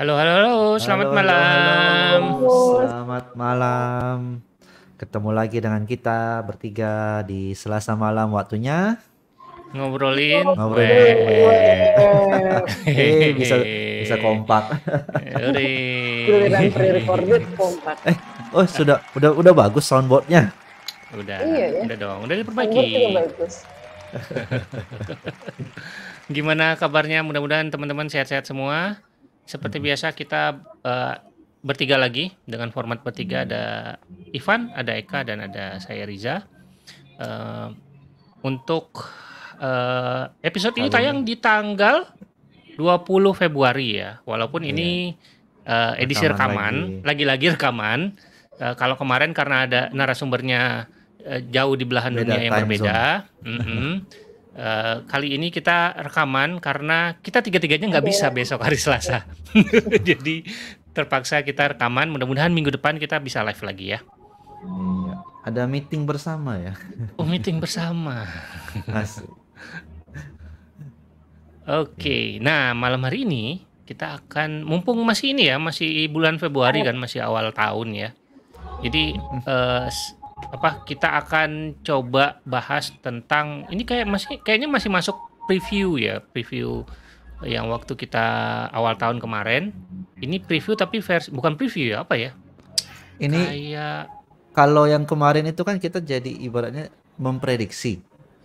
Halo, halo, halo, selamat Halo, halo, malam. halo. Selamat malam. Ketemu lagi dengan kita bertiga di Selasa malam waktunya Ngobrolin. ngobrol. Weh. Eh, bisa bisa kompak. Giliran pre-recorded kompak. Eh, oh sudah udah udah bagus soundboardnya. Udah, Iya, ya. udah dong, udah diperbaiki. bagus. Gimana kabarnya? Mudah-mudahan teman-teman sehat-sehat semua. Seperti biasa kita eh, bertiga lagi dengan format bertiga ada Ivan, ada Eka dan ada saya Riza. Eh, untuk eh, episode ini tayang di tanggal 20 Februari ya. Walaupun ini eh, edisi Rekaman lagi-lagi rekaman. Eh, kalau kemarin karena ada narasumbernya eh, jauh di belahan Beda dunia yang berbeda. Mm-mm. Eh, kali ini kita rekaman karena kita tiga-tiganya nggak Iya. bisa besok hari Selasa. Jadi terpaksa kita rekaman. Mudah-mudahan minggu depan kita bisa live lagi ya. Iya. Ada meeting bersama ya. Oh meeting bersama. Asik. Oke, nah malam hari ini kita akan mumpung masih ini ya, masih bulan Februari kan, masih awal tahun ya. Jadi eh, s- apa kita akan coba bahas tentang ini kayak masih kayaknya masih masuk preview ya, preview yang waktu kita awal tahun kemarin. Ini preview tapi versi bukan preview ya, apa ya? Ini Kayak kalau yang kemarin itu kan kita jadi ibaratnya memprediksi.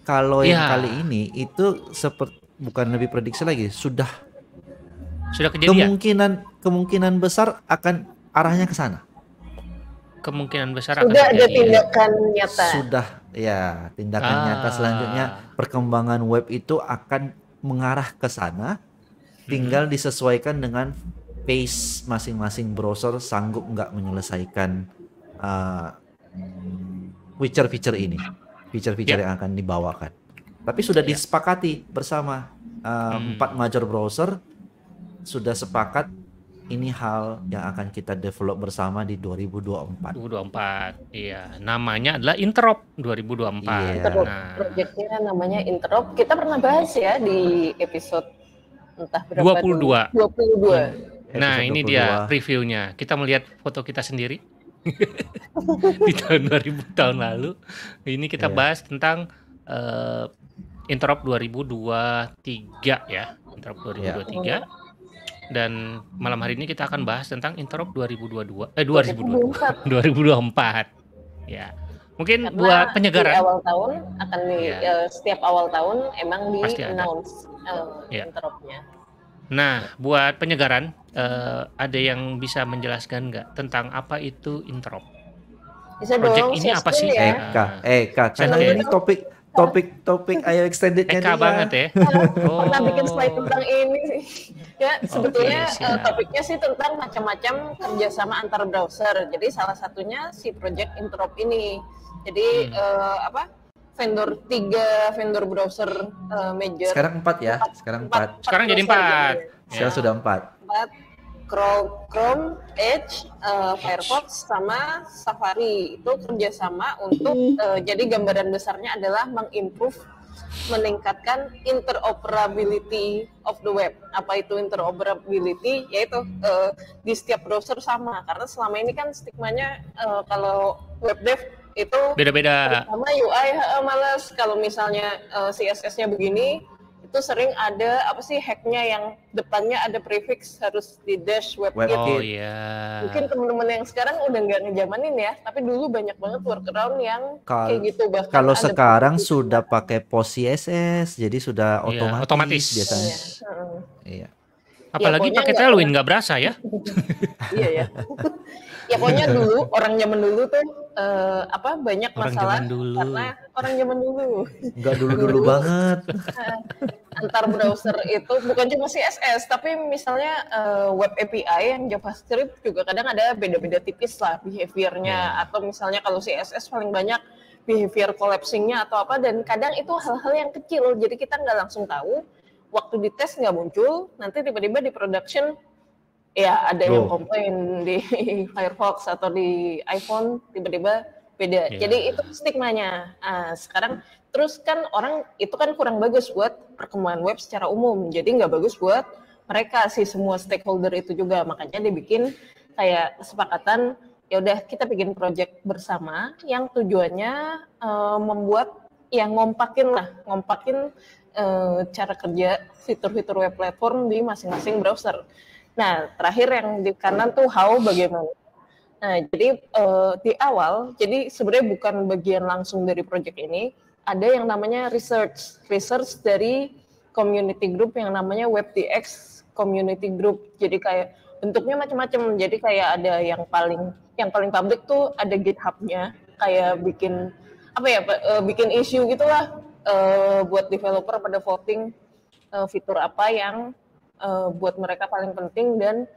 Kalau yang Iya. kali ini itu seperti bukan lebih prediksi lagi, sudah sudah kejadian. kemungkinan kemungkinan besar akan arahnya ke sana. Kemungkinan besar akan Sudah ada terjadi. tindakan nyata. Sudah ya, tindakan nyata Ah. selanjutnya perkembangan web itu akan mengarah ke sana. Tinggal disesuaikan dengan pace masing-masing browser sanggup nggak menyelesaikan uh, feature-feature ini, feature-feature yang akan dibawakan. Tapi sudah Ya. disepakati bersama uh, Hmm. empat major browser sudah sepakat ini hal yang akan kita develop bersama di 2024. 2024. Iya, namanya adalah Interop 2024. Iya. Interrupt Nah, projectnya namanya Interrupt. Kita pernah bahas ya di episode entah berapa 22. dulu. 22. nah Episode ini 22. dia previewnya. Kita melihat foto kita sendiri di tahun 2000 tahun lalu. Ini kita Iya. bahas tentang eh, Interop 2023 ya. Interop 2023. Dan malam hari ini kita akan bahas tentang Interop 2022 eh 2022 2024. Ya. Mungkin Karena buat Di penyegaran awal tahun akan di Iya. eh, setiap awal tahun emang di Pasti announce eh, Iya. Interrupt-nya. Nah, buat penyegaran, eh, ada yang bisa menjelaskan nggak tentang apa itu interop? Bisa Project dong ini apa sih? ya. Eka, Eka, karena ini topik topik topik ayo extendednya Eka dia. banget ya. Oh. pernah bikin slide tentang ini sih. Ya, sebetulnya siap. eh, topiknya sih tentang macam-macam kerjasama antar browser. Jadi salah satunya si Project Interop ini. Jadi Hmm. eh, apa? Vendor tiga vendor browser eh, major. Sekarang empat ya, sekarang empat. Sekarang jadi empat. Sekarang Ya. sudah empat. Empat. Chrome, Chrome, Edge, eh, Firefox, sama Safari itu kerjasama untuk eh, jadi gambaran besarnya adalah mengimprove meningkatkan interoperability of the web. Apa itu interoperability? Yaitu eh, di setiap browser sama. Karena selama ini kan stigmanya eh, kalau web dev itu Beda-beda. sama UI heeh, males. Kalau misalnya eh, CSS-nya begini, itu sering ada apa sih hacknya yang depannya ada prefix harus di dash web Web gitu. Oh iya. Mungkin teman-teman yang sekarang udah nggak ngejamanin ya, tapi dulu banyak banget workaround yang Kal- kayak gitu bahkan Kalau sekarang prefix. sudah pakai post CSS, jadi sudah Iya, otomatis, otomatis. biasanya. Iya, heeh. Iya. Apalagi pokoknya pakai Tailwind nggak berasa ya. iya ya. ya pokoknya dulu orang zaman dulu tuh eh, apa banyak Orang masalah zaman dulu. karena orang zaman dulu. Enggak dulu-dulu banget. antar browser itu bukan cuma CSS tapi misalnya eh, web API yang JavaScript juga kadang ada beda-beda tipis lah behaviornya. Atau misalnya kalau CSS paling banyak behavior collapsing-nya atau apa dan kadang itu hal-hal yang kecil. Jadi kita nggak langsung tahu waktu di tes nggak muncul nanti tiba-tiba di production ya ada yang komplain di Firefox atau di iPhone tiba-tiba beda. Iya. Jadi itu stigmanya. Nah, sekarang terus kan orang itu kan kurang bagus buat perkembangan web secara umum. Jadi nggak bagus buat mereka sih semua stakeholder itu juga makanya dibikin kayak kesepakatan ya udah kita bikin project bersama yang tujuannya uh, membuat yang ngompakin lah ngompakin uh, cara kerja fitur-fitur web platform di masing-masing browser. Nah terakhir yang di kanan tuh how bagaimana. Nah jadi uh, di awal jadi sebenarnya bukan bagian langsung dari project ini ada yang namanya research research dari community group yang namanya WebDX community group. Jadi kayak bentuknya macam-macam. Jadi kayak ada yang paling yang paling publik tuh ada GitHub-nya kayak bikin apa ya uh, bikin isu gitulah uh, buat developer pada voting uh, fitur apa yang uh, buat mereka paling penting dan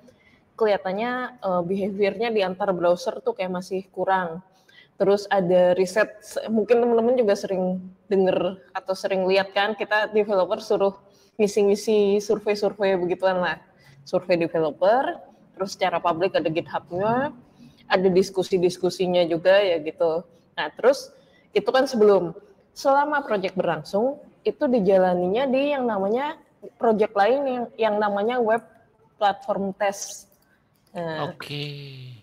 kelihatannya uh, behaviornya di antar browser tuh kayak masih kurang. Terus ada riset, mungkin teman-teman juga sering denger atau sering lihat kan, kita developer suruh ngisi-ngisi survei-survei begituan lah. Survei developer, terus secara publik ada GitHub-nya, ada diskusi-diskusinya juga ya gitu. Nah, terus itu kan sebelum selama proyek berlangsung itu dijalaninya di yang namanya proyek lain yang yang namanya web platform test. Nah, Oke. Okay.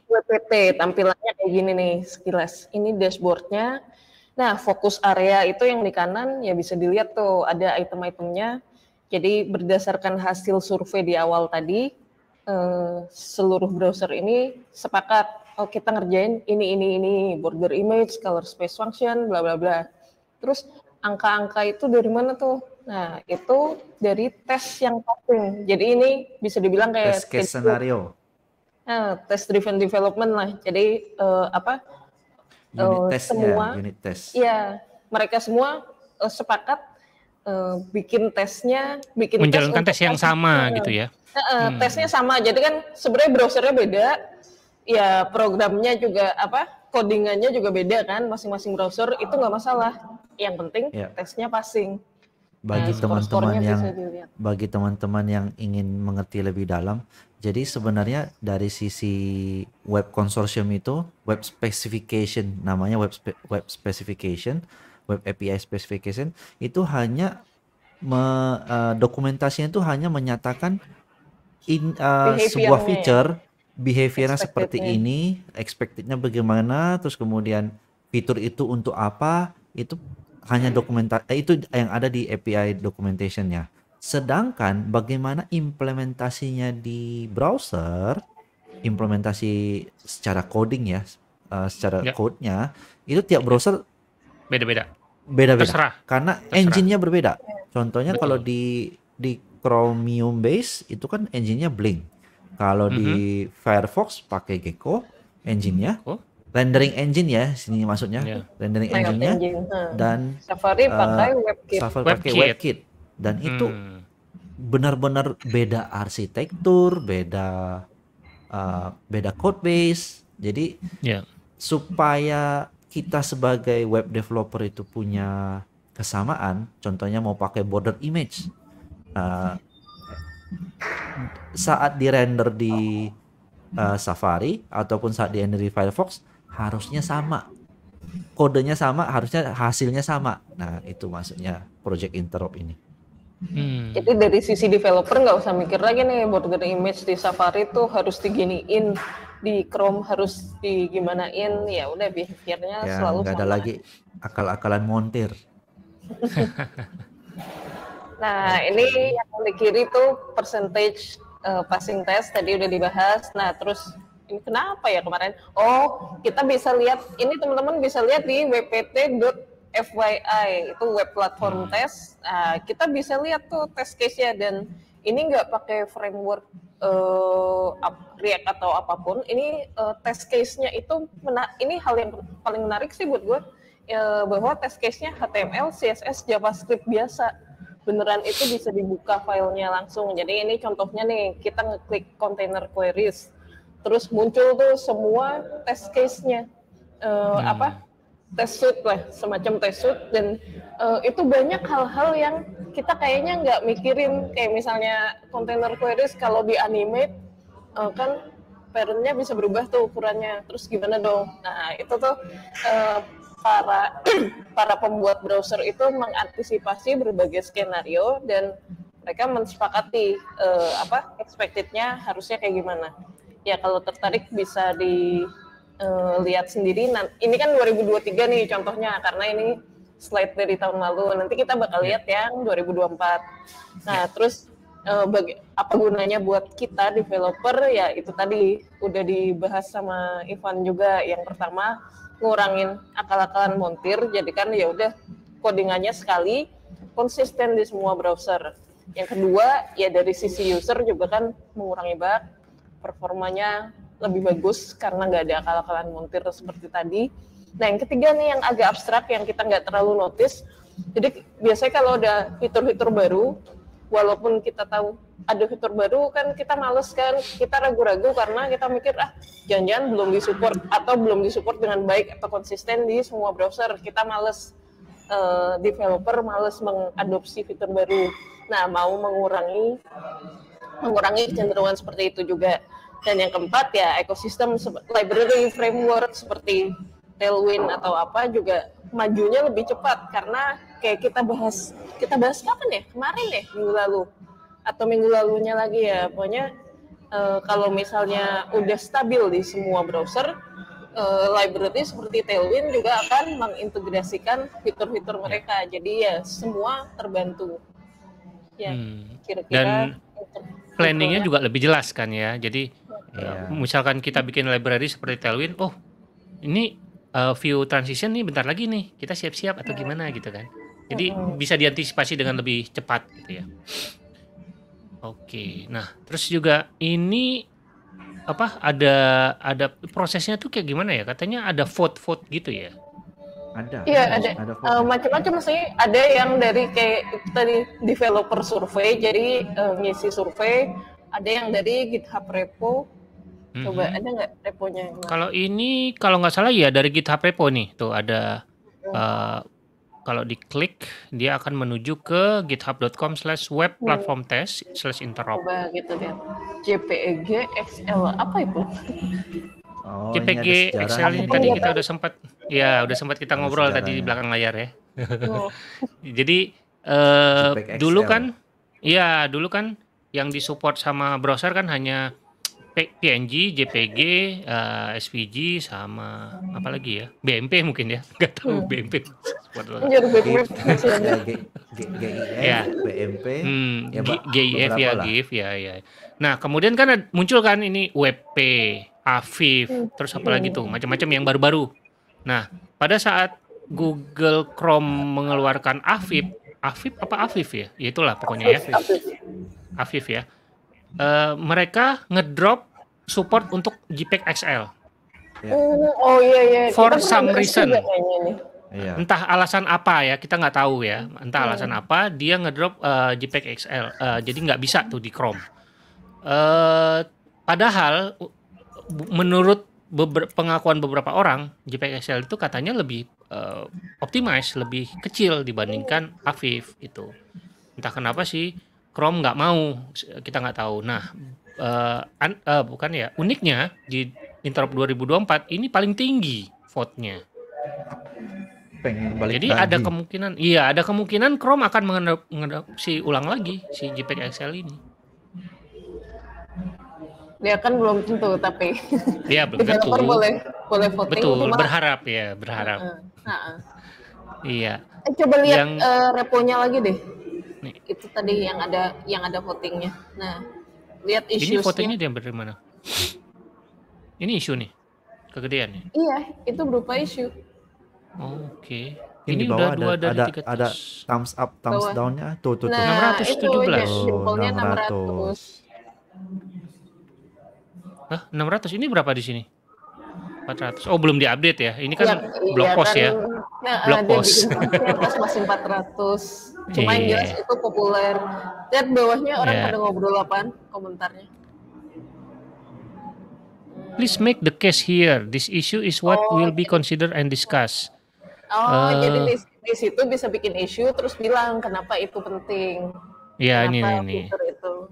WPT tampilannya kayak gini nih sekilas. Ini dashboardnya. Nah, fokus area itu yang di kanan ya bisa dilihat tuh ada item-itemnya jadi berdasarkan hasil survei di awal tadi, eh, seluruh browser ini sepakat, oh kita ngerjain ini, ini, ini, border image, color space function, bla bla bla. Terus angka-angka itu dari mana tuh? Nah, itu dari tes yang passing. Jadi ini bisa dibilang kayak test case scenario. Nah, test driven development lah. Jadi uh, apa? Unit uh, test semua, unit test. Iya, mereka semua uh, sepakat uh, bikin tesnya, bikin menjalankan tes, tes yang sama gitu ya. Uh, hmm. Tesnya sama, jadi kan sebenarnya browsernya beda, ya programnya juga apa, codingannya juga beda kan, masing-masing browser itu nggak masalah. Yang penting yeah. tesnya passing. Bagi teman-teman yang bagi teman-teman yang ingin mengerti lebih dalam, jadi sebenarnya dari sisi web consortium itu web specification namanya web spe, web specification web API specification itu hanya me, uh, dokumentasinya itu hanya menyatakan in uh, sebuah ya. feature behaviornya seperti ini, expectednya bagaimana, terus kemudian fitur itu untuk apa, itu hanya dokumenta eh, itu yang ada di API documentationnya. Sedangkan bagaimana implementasinya di browser, implementasi secara coding ya, uh, secara ya. code-nya itu tiap browser Beda-beda. Beda-beda. Karena engine-nya berbeda. Contohnya Betul. kalau di di Chromium base itu kan engine-nya Blink. Kalau mm -hmm. di mhm. Firefox pakai Gecko engine-nya. Oh. Rendering engine ya, sini maksudnya. Yeah. Rendering engine-nya engine. Hmm. dan Safari uh, pakai WebKit. Safari pakai WebKit. Dan hmm. itu benar-benar beda arsitektur, beda uh, beda code base. Jadi yeah. supaya kita sebagai web developer itu punya kesamaan, contohnya mau pakai border image, uh, saat di render di uh, Safari ataupun saat di render di Firefox harusnya sama, kodenya sama, harusnya hasilnya sama. Nah itu maksudnya project interop ini. Hmm. Jadi dari sisi developer nggak usah mikir lagi nih border image di Safari tuh harus diginiin di Chrome harus digimanain ya udah behaviornya ya, selalu nggak ada lagi akal-akalan montir. nah ini yang di kiri tuh percentage uh, passing test tadi udah dibahas. Nah terus ini kenapa ya kemarin? Oh kita bisa lihat ini teman-teman bisa lihat di wpt FYI itu web platform hmm. test. Nah, kita bisa lihat tuh test case-nya dan ini nggak pakai framework uh, React atau apa pun. Ini uh, test case-nya itu ini hal yang paling menarik sih buat gue uh, bahwa test case-nya HTML, CSS, JavaScript biasa. Beneran itu bisa dibuka filenya langsung. Jadi ini contohnya nih, kita ngeklik container queries. Terus muncul tuh semua test case-nya. Uh, hmm. apa test suite lah, semacam test suite dan uh, itu banyak hal-hal yang kita kayaknya nggak mikirin kayak misalnya container queries kalau di animate uh, kan parentnya bisa berubah tuh ukurannya, terus gimana dong? Nah itu tuh uh, para para pembuat browser itu mengantisipasi berbagai skenario dan mereka mensepakati uh, apa expectednya harusnya kayak gimana. Ya kalau tertarik bisa dilihat uh, sendiri. Nah, ini kan 2023 nih contohnya karena ini slide dari tahun lalu. Nanti kita bakal lihat yang 2024. Nah, terus uh, bagi, apa gunanya buat kita developer? Ya itu tadi udah dibahas sama Ivan juga. Yang pertama ngurangin akal-akalan montir. Jadi kan ya udah codingannya sekali konsisten di semua browser. Yang kedua ya dari sisi user juga kan mengurangi bug performanya lebih bagus karena nggak ada akal-akalan montir seperti tadi. Nah yang ketiga nih yang agak abstrak yang kita nggak terlalu notice. Jadi biasanya kalau ada fitur-fitur baru walaupun kita tahu ada fitur baru kan kita males kan kita ragu-ragu karena kita mikir ah jangan-jangan belum disupport atau belum disupport dengan baik atau konsisten di semua browser. Kita males uh, developer males mengadopsi fitur baru. Nah mau mengurangi mengurangi kecenderungan seperti itu juga dan yang keempat ya ekosistem library framework seperti Tailwind atau apa juga majunya lebih cepat karena kayak kita bahas kita bahas kapan ya? Kemarin ya minggu lalu. Atau minggu lalunya lagi ya pokoknya uh, kalau misalnya udah stabil di semua browser uh, library seperti Tailwind juga akan mengintegrasikan fitur-fitur mereka. Jadi ya semua terbantu. Ya hmm. kira-kira dan planningnya juga lebih jelas kan ya? Jadi ya. misalkan kita bikin library seperti Tailwind oh ini uh, view transition nih bentar lagi nih kita siap-siap atau gimana gitu kan. Jadi bisa diantisipasi dengan lebih cepat gitu ya. Oke nah terus juga ini apa ada ada prosesnya tuh kayak gimana ya? Katanya ada vote vote gitu ya? Ada. Iya ada, ada. uh, macam-macam sih. Ada yang dari kayak tadi developer survei jadi uh, ngisi survei. Ada yang dari GitHub repo Coba mm-hmm. ada nggak reponya? Kalau ini kalau nggak salah ya dari GitHub repo nih tuh ada uh, kalau diklik dia akan menuju ke github.com slash web hmm. platform test slash interop. Coba gitu deh. JPEG XL apa itu? Oh, JPG Excel ini tadi kita udah sempat ya udah sempat kita ngobrol tadi di belakang layar ya. Oh. Jadi uh, dulu kan iya dulu kan yang disupport sama browser kan hanya PNG, JPG, uh, eh, SVG sama apa lagi ya? BMP mungkin ya. Enggak tahu hmm. BMP. ya, BMP, hmm, ya, GIF ya, GIF ya, ya. Nah, kemudian kan muncul kan ini WP, AVIF, hmm. terus apa lagi tuh? Macam-macam yang baru-baru. Nah, pada saat Google Chrome mengeluarkan AVIF, AVIF apa AVIF ya? Ya itulah pokoknya ya. AVIF ya uh, mereka ngedrop support untuk JPEG XL. Yeah. Oh iya iya. For kita some reason. Yeah. Entah alasan apa ya, kita nggak tahu ya. Entah hmm. alasan apa, dia ngedrop uh, JPEG XL. Uh, jadi nggak bisa tuh di Chrome. Uh, padahal menurut beber pengakuan beberapa orang, JPEG XL itu katanya lebih uh, optimize, lebih kecil dibandingkan Afif itu. Entah kenapa sih Chrome nggak mau kita nggak tahu. Nah uh, an, uh, bukan ya uniknya di Interop 2024 ini paling tinggi vote-nya. Jadi lagi. ada kemungkinan iya ada kemungkinan Chrome akan mengadopsi ulang lagi si JPEG XL ini. Dia kan belum tentu tapi ya belum tentu. boleh boleh voting betul cuma... berharap ya berharap. Uh, uh, uh. iya. Eh, coba lihat yang... uh, reponya lagi deh Nih. Itu tadi yang ada yang ada votingnya. Nah, lihat isu. Ini votingnya diambil dari mana? Ini isu nih, kegedean nih. Iya, itu berupa isu. Oh, Oke. Okay. Ini, ini udah dua dari ada, ada thumbs up, thumbs down-nya. Tuh, tuh, tuh. Nah, 617. Itu oh, 600. 600. Hah, 600 ini berapa di sini? 400. Oh, belum diupdate ya. Ini kan ya, blog iya, post kan, ya. Nah, blog post. post masih 400. Cuma yang jelas iya. itu populer. Lihat bawahnya orang yeah. pada ngobrol apaan komentarnya. Please make the case here. This issue is what oh, will be considered and discussed. Oh, uh, jadi di, di situ bisa bikin isu terus bilang kenapa itu penting. Iya, ini ini. Itu.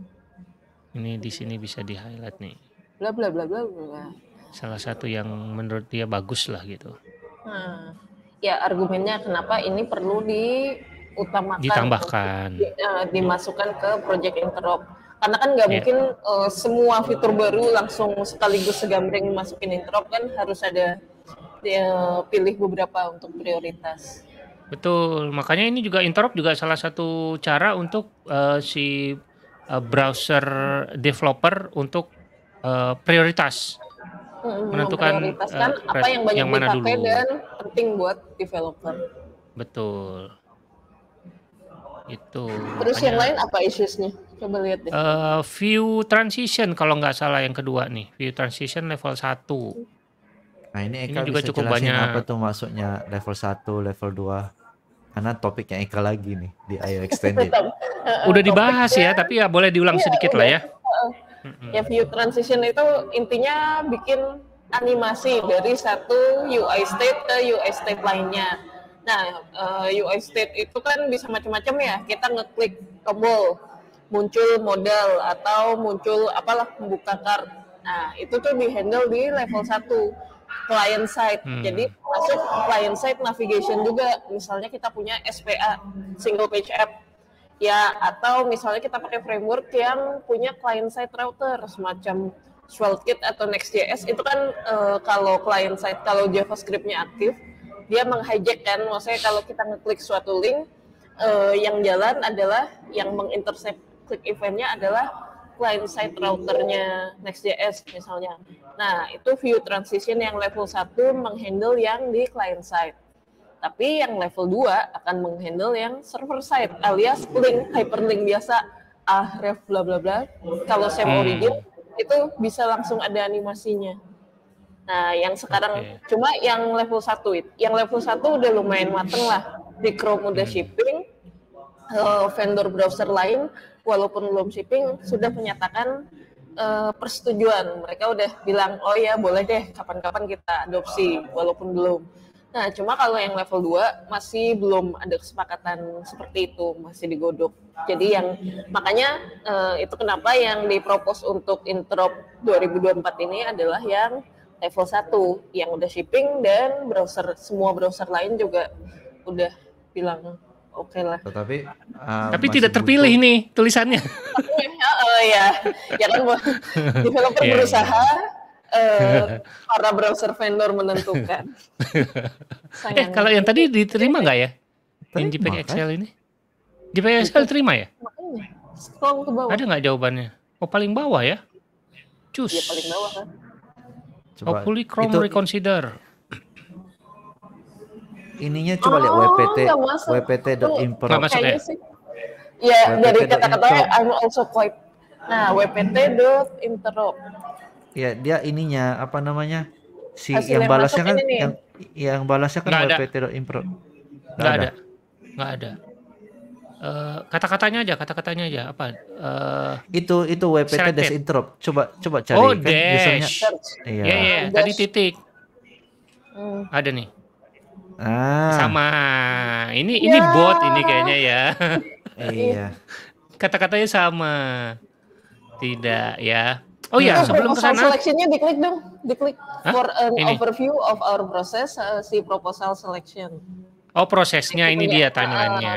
Ini di sini bisa di-highlight nih. Bla bla bla bla bla salah satu yang menurut dia bagus lah gitu. Hmm. Ya argumennya kenapa ini perlu di diutamakan Ditambahkan. di- eh, dimasukkan ke project interop karena kan nggak Iya. mungkin eh, semua fitur baru langsung sekaligus segambreng masukin interop kan harus ada dia pilih beberapa untuk prioritas Betul. Makanya ini juga interop juga salah satu cara untuk eh, si eh, browser developer untuk eh, prioritas. Menentukan, eh, apa yang banyak yang mana dipakai dulu. dan penting buat developer Betul. Itu. terus yang lain makanya, apa issues-nya coba lihat deh eh, view transition kalau nggak salah yang kedua nih, view transition level 1. Nah ini Ini Eka juga bisa cukup banyak. apa tuh maksudnya level 1, level 2 Karena topiknya Eka lagi nih di IO Extended Udah dibahas ya, tapi ya boleh diulang Iya, sedikit lah ya. Ya view transition itu intinya bikin animasi dari satu UI state ke UI state lainnya. Nah, eh, UI state itu kan bisa macam-macam ya. Kita ngeklik tombol, muncul modal atau muncul apalah membuka card. Nah, itu tuh di-handle di level 1 client side. Hmm. Jadi masuk client side navigation juga. Misalnya kita punya SPA, single page app ya atau misalnya kita pakai framework yang punya client side router semacam SwellKit atau Next.js itu kan eh, kalau client side kalau JavaScript-nya aktif dia menghijack kan maksudnya kalau kita ngeklik suatu link eh, yang jalan adalah yang mengintercept klik eventnya adalah client side routernya Next.js misalnya. Nah, itu view transition yang level 1 menghandle yang di client side. Tapi yang level 2 akan menghandle yang server side alias link hyperlink biasa ah ref bla bla bla. Kalau Sam Hmm. Origin itu bisa langsung ada animasinya. Nah, yang sekarang Oke. cuma yang level 1 itu, yang level 1 udah lumayan mateng lah. Di Chrome udah shipping, eh, vendor browser lain walaupun belum shipping sudah menyatakan eh, persetujuan. Mereka udah bilang, "Oh ya, boleh deh kapan-kapan kita adopsi walaupun belum." Nah, cuma kalau yang level 2 masih belum ada kesepakatan seperti itu, masih digodok. Jadi yang makanya eh, itu kenapa yang dipropos untuk Interop 2024 ini adalah yang level 1 yang udah shipping dan browser semua browser lain juga udah bilang oke lah. Tetapi uh, Tapi tidak terpilih butuh- nih tulisannya. Oh ya, ya kan developer Iya, berusaha, eh, para browser vendor menentukan. Eh, kalau yang tadi diterima nggak ya? Yang JPEG? Excel ini? JPEG Excel terima ya? Makanya, scroll ke bawah. Ada nggak jawabannya? Oh paling bawah ya? Cus. Dia paling bawah kan. Coba Hopefully Chrome itu reconsider. ininya coba lihat Oh, wpt nggak masuk. wpt.import Nggak masuk ya? Ya, dari WPT kata-katanya interop. I'm also quite. Nah, wpt.interop. ya dia ininya apa namanya si Hasil yang yang balasnya kan yang yang balasnya kan Nggak ada. wpt.import Nggak ada. Nggak ada. Eh, kata-katanya aja, kata-katanya aja. Apa? Eh, itu itu wpt dash interop coba coba cari oh, kan dash. Iya Ya, ya, Dash. tadi titik. Hmm. Ada nih. ah Sama. Ini ini Ya. bot ini kayaknya ya. iya Kata-katanya sama. Tidak ya. Oh ya, Eh, sebelum ke proposal sana selection-nya diklik dong, diklik Hah? for an Ini. overview of our process uh, si proposal selection. Oh, prosesnya ini dia Punya, timelinenya.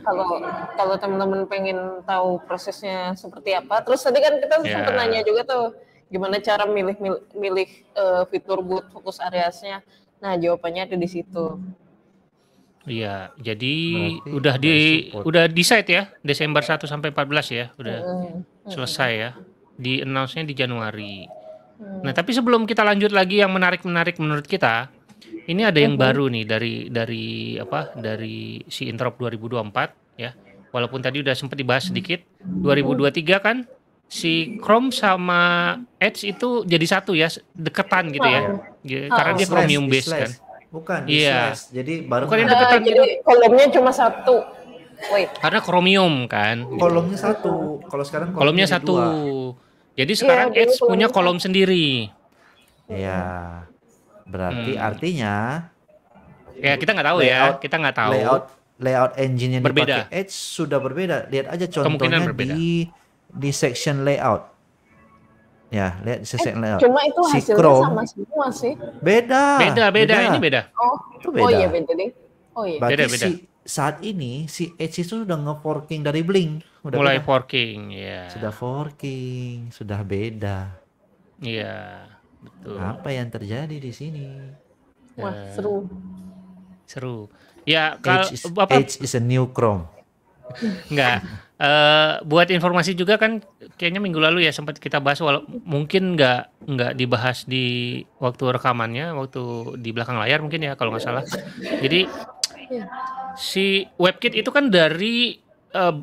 Kalau kalau teman-teman pengen tahu prosesnya seperti apa, terus tadi kan kita Ya. sempat nanya juga tuh gimana cara milih milih, milih uh, fitur buat fokus areasnya. Nah, jawabannya ada di situ. Iya, jadi Berarti udah di support. udah decide ya, Desember 1 sampai 14 ya, udah Hmm. selesai ya. Di announce-nya di Januari. Hmm. Nah, tapi sebelum kita lanjut lagi yang menarik-menarik menurut kita, ini ada yang baru nih dari dari apa? Dari si Interop 2024 ya. Walaupun tadi udah sempat dibahas sedikit, 2023 kan si Chrome sama Edge itu jadi satu ya, deketan gitu ya. Ya, Karena dia Slash, Chromium based kan. bukan Iya. slash. jadi baru Bukan yang Nah, deketan jadi kolomnya cuma satu. Wait. Karena Chromium kan. gitu. kolomnya satu kalau sekarang kolomnya ada satu. dua. Jadi sekarang dulu Edge punya kolom sendiri. Iya. Berarti Hmm. artinya Ya kita nggak tahu ya, Layout- kita nggak tahu. layout layout engine yang Berbeda. dipakai Edge sudah berbeda. Lihat aja Kemungkinan contohnya berbeda. di di section layout. Ya, lihat di section layout. Cuma itu Si hasilnya Chrome sama semua sih. beda. Beda beda ini beda. Oh, Itu oh beda. iya beda deh. Oh iya. Berarti Beda, beda. si saat ini si Edge itu sudah nge-forking dari Blink, udah Mulai beda. forking, ya. sudah forking, sudah beda. Iya, betul. Apa yang terjadi di sini? Wah, Eh, seru. Seru. Ya, kalau Edge is, apa Edge is a new Chrome. Enggak. Eh, buat informasi juga kan kayaknya minggu lalu ya sempat kita bahas walau mungkin nggak nggak dibahas di waktu rekamannya waktu di belakang layar mungkin ya kalau nggak salah. Jadi si WebKit itu kan dari eh,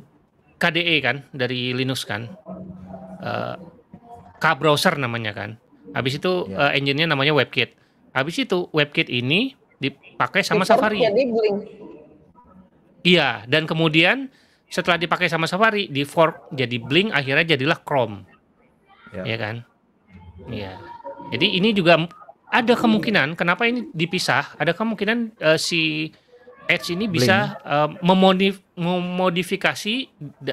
KDE kan, dari Linux kan. Eh, K browser namanya kan. Habis itu Ya. eh, engine-nya namanya WebKit. Habis itu WebKit ini dipakai sama Di fork Safari. Iya, dan kemudian setelah dipakai sama Safari, di fork jadi Blink, akhirnya jadilah Chrome, Ya. ya kan? Iya. Jadi ini juga ada kemungkinan kenapa ini dipisah, ada kemungkinan eh, si Edge ini bisa eh, memodif- memodifikasi,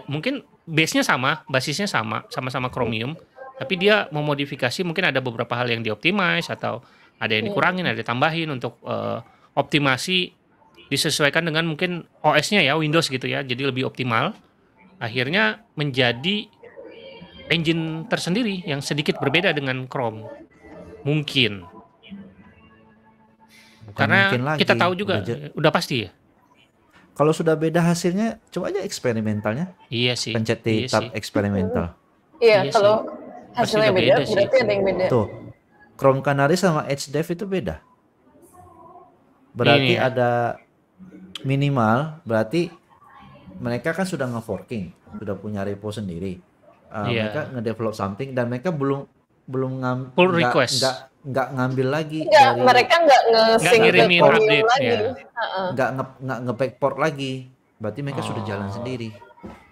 mungkin base-nya sama, basisnya sama, sama-sama Chromium, tapi dia memodifikasi mungkin ada beberapa hal yang dioptimize atau ada yang Iya. dikurangin, ada ditambahin untuk eh, optimasi disesuaikan dengan mungkin OS-nya ya Windows gitu ya, jadi lebih optimal. Akhirnya menjadi engine tersendiri yang sedikit berbeda dengan Chrome. Mungkin Bukan karena mungkin lagi, kita tahu juga udah udah pasti ya. Kalau sudah beda hasilnya, coba aja eksperimentalnya. Iya sih. Pencet di iya tab sih. eksperimental. Iya, Iya kalau Pasti hasilnya beda, beda sih. berarti ada yang beda. Tuh, Chrome Canary sama Edge Dev itu beda. Berarti Ini ya. ada minimal, berarti mereka kan sudah nge-forking, sudah punya repo sendiri. Uh, Iya. Mereka nge-develop something dan mereka belum belum ngam, Pull nggak- request. nggak nggak ngambil lagi Enggak, dari mereka nggak nge-sync ke ngirimin update, lagi. ya. Nggak nge nggak nge-backport lagi. Berarti mereka sudah jalan Oh. sendiri.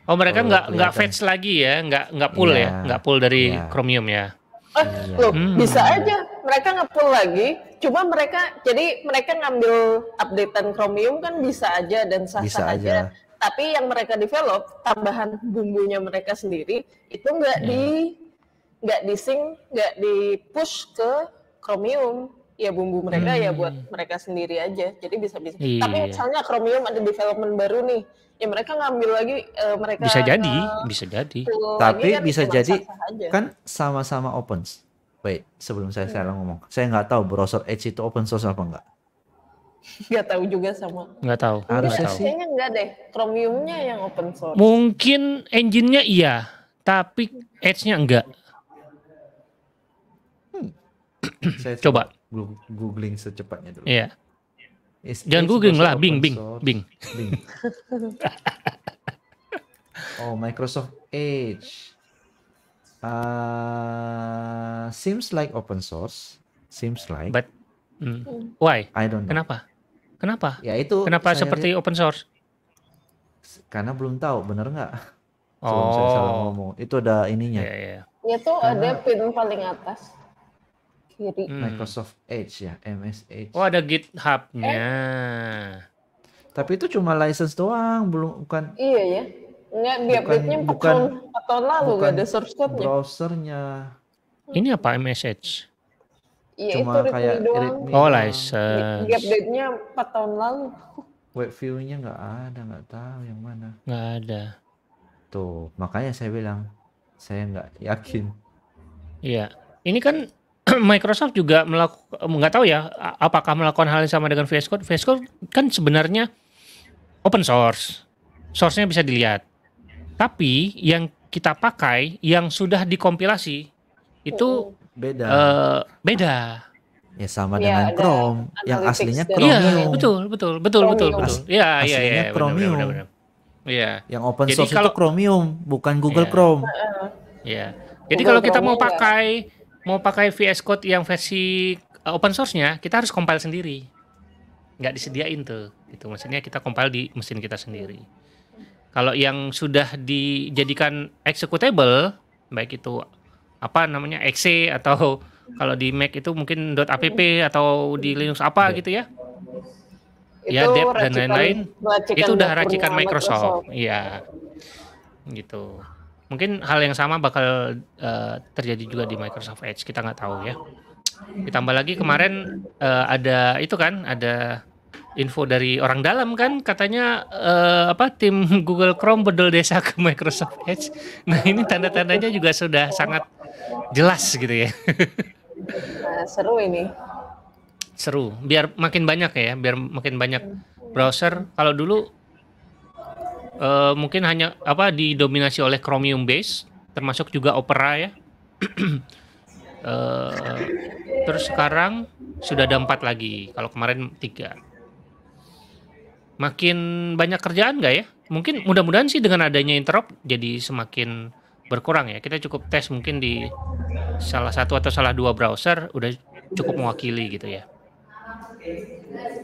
Oh mereka nggak nggak kelihatan. fetch lagi ya, nggak nggak pull Iya. ya, nggak pull dari Iya. Chromium ya. Eh, Iya. loh, Hmm. bisa aja mereka nge-pull lagi. Cuma mereka jadi mereka ngambil updatean Chromium kan bisa aja dan Bisa sah-sah aja. aja. Tapi yang mereka develop tambahan bumbunya mereka sendiri itu nggak Hmm. di nggak di sync, nggak di push ke Chromium. Ya bumbu mereka ya Hmm. buat mereka sendiri aja. Jadi bisa bisa. Iya. Tapi misalnya Chromium ada development baru nih, ya mereka ngambil lagi eh, mereka Bisa jadi, bisa jadi. Tapi kan bisa jadi aja. kan sama-sama open. Wait, sebelum saya sekarang ngomong, saya nggak tahu browser Edge itu open source apa enggak. nggak tahu juga sama Nggak tahu. Harusnya nggak Enggak, tahu. sih. kayaknya enggak deh Chromiumnya yang open source Mungkin engine-nya iya, tapi Edge-nya enggak. Saya Coba. googling secepatnya dulu. Iya. Is Jangan googling lah, Bing, Bing? Bing. Bing. oh, Microsoft Edge. Uh, seems like open source. Seems like. But hmm. why? I don't know. Kenapa? Kenapa? Ya itu. Kenapa seperti lihat- open source? karena belum tahu bener nggak? Sebelum saya salah Oh, ngomong. Itu ada ininya. iya, iya. ya tuh Karena- ada pin paling atas kiri Hmm. Microsoft Edge ya, MS Edge. Oh ada GitHub-nya. Tapi itu cuma license doang, belum bukan iya ya nggak di Bukan- update-nya 4 bukan- tahun 4 tahun lalu bukan nggak ada source code-nya browsernya. Ini apa MSH? iya Cuma itu kayak doang readme Oh license. di update-nya 4 tahun lalu Web view-nya nggak ada, nggak tahu yang mana. Nggak ada. Tuh, makanya saya bilang saya nggak yakin. Iya. Ini kan Microsoft juga melakukan nggak tahu ya apakah melakukan hal yang sama dengan VS Code. VS Code kan sebenarnya open source. Source-nya bisa dilihat. Tapi yang kita pakai yang sudah dikompilasi itu Beda. eh, beda. ya sama Iya, dengan ada Chrome, yang aslinya Iya, Chromium. betul, betul, betul, betul, Chromium. betul. Iya, iya, Aslinya iya, benar, Chromium. benar, benar. Iya, Yang open Jadi source kalau- itu Chromium, bukan Google Iya. Chrome. iya. Jadi Google kalau kita mau Chrome-nya nggak. Mau pakai VS Code yang versi uh, open source-nya, kita harus compile sendiri. Nggak disediain tuh. Itu maksudnya kita compile di mesin kita sendiri. Kalau yang sudah dijadikan executable, baik itu apa namanya exe atau kalau di Mac itu mungkin .app atau di Linux apa Iya. gitu ya. Ya, dep dan racikan- lain-lain, itu udah racikan Microsoft. Iya. Gitu. Mungkin hal yang sama bakal eh, terjadi juga di Microsoft Edge, kita nggak tahu ya. Ditambah lagi kemarin eh, ada itu kan, ada info dari orang dalam kan katanya eh, apa tim Google Chrome bedol desa ke Microsoft Edge. Nah ini tanda-tandanya juga sudah sangat jelas gitu ya. Nah, seru ini. Seru. Biar makin banyak ya, biar makin banyak browser. Kalau dulu eh, mungkin hanya apa didominasi oleh Chromium base, termasuk juga Opera ya. Eh, terus sekarang sudah ada empat lagi. Kalau kemarin tiga. Makin banyak kerjaan nggak ya? Mungkin mudah-mudahan sih dengan adanya interop jadi semakin berkurang ya. Kita cukup tes mungkin di salah satu atau salah dua browser udah cukup mewakili gitu ya.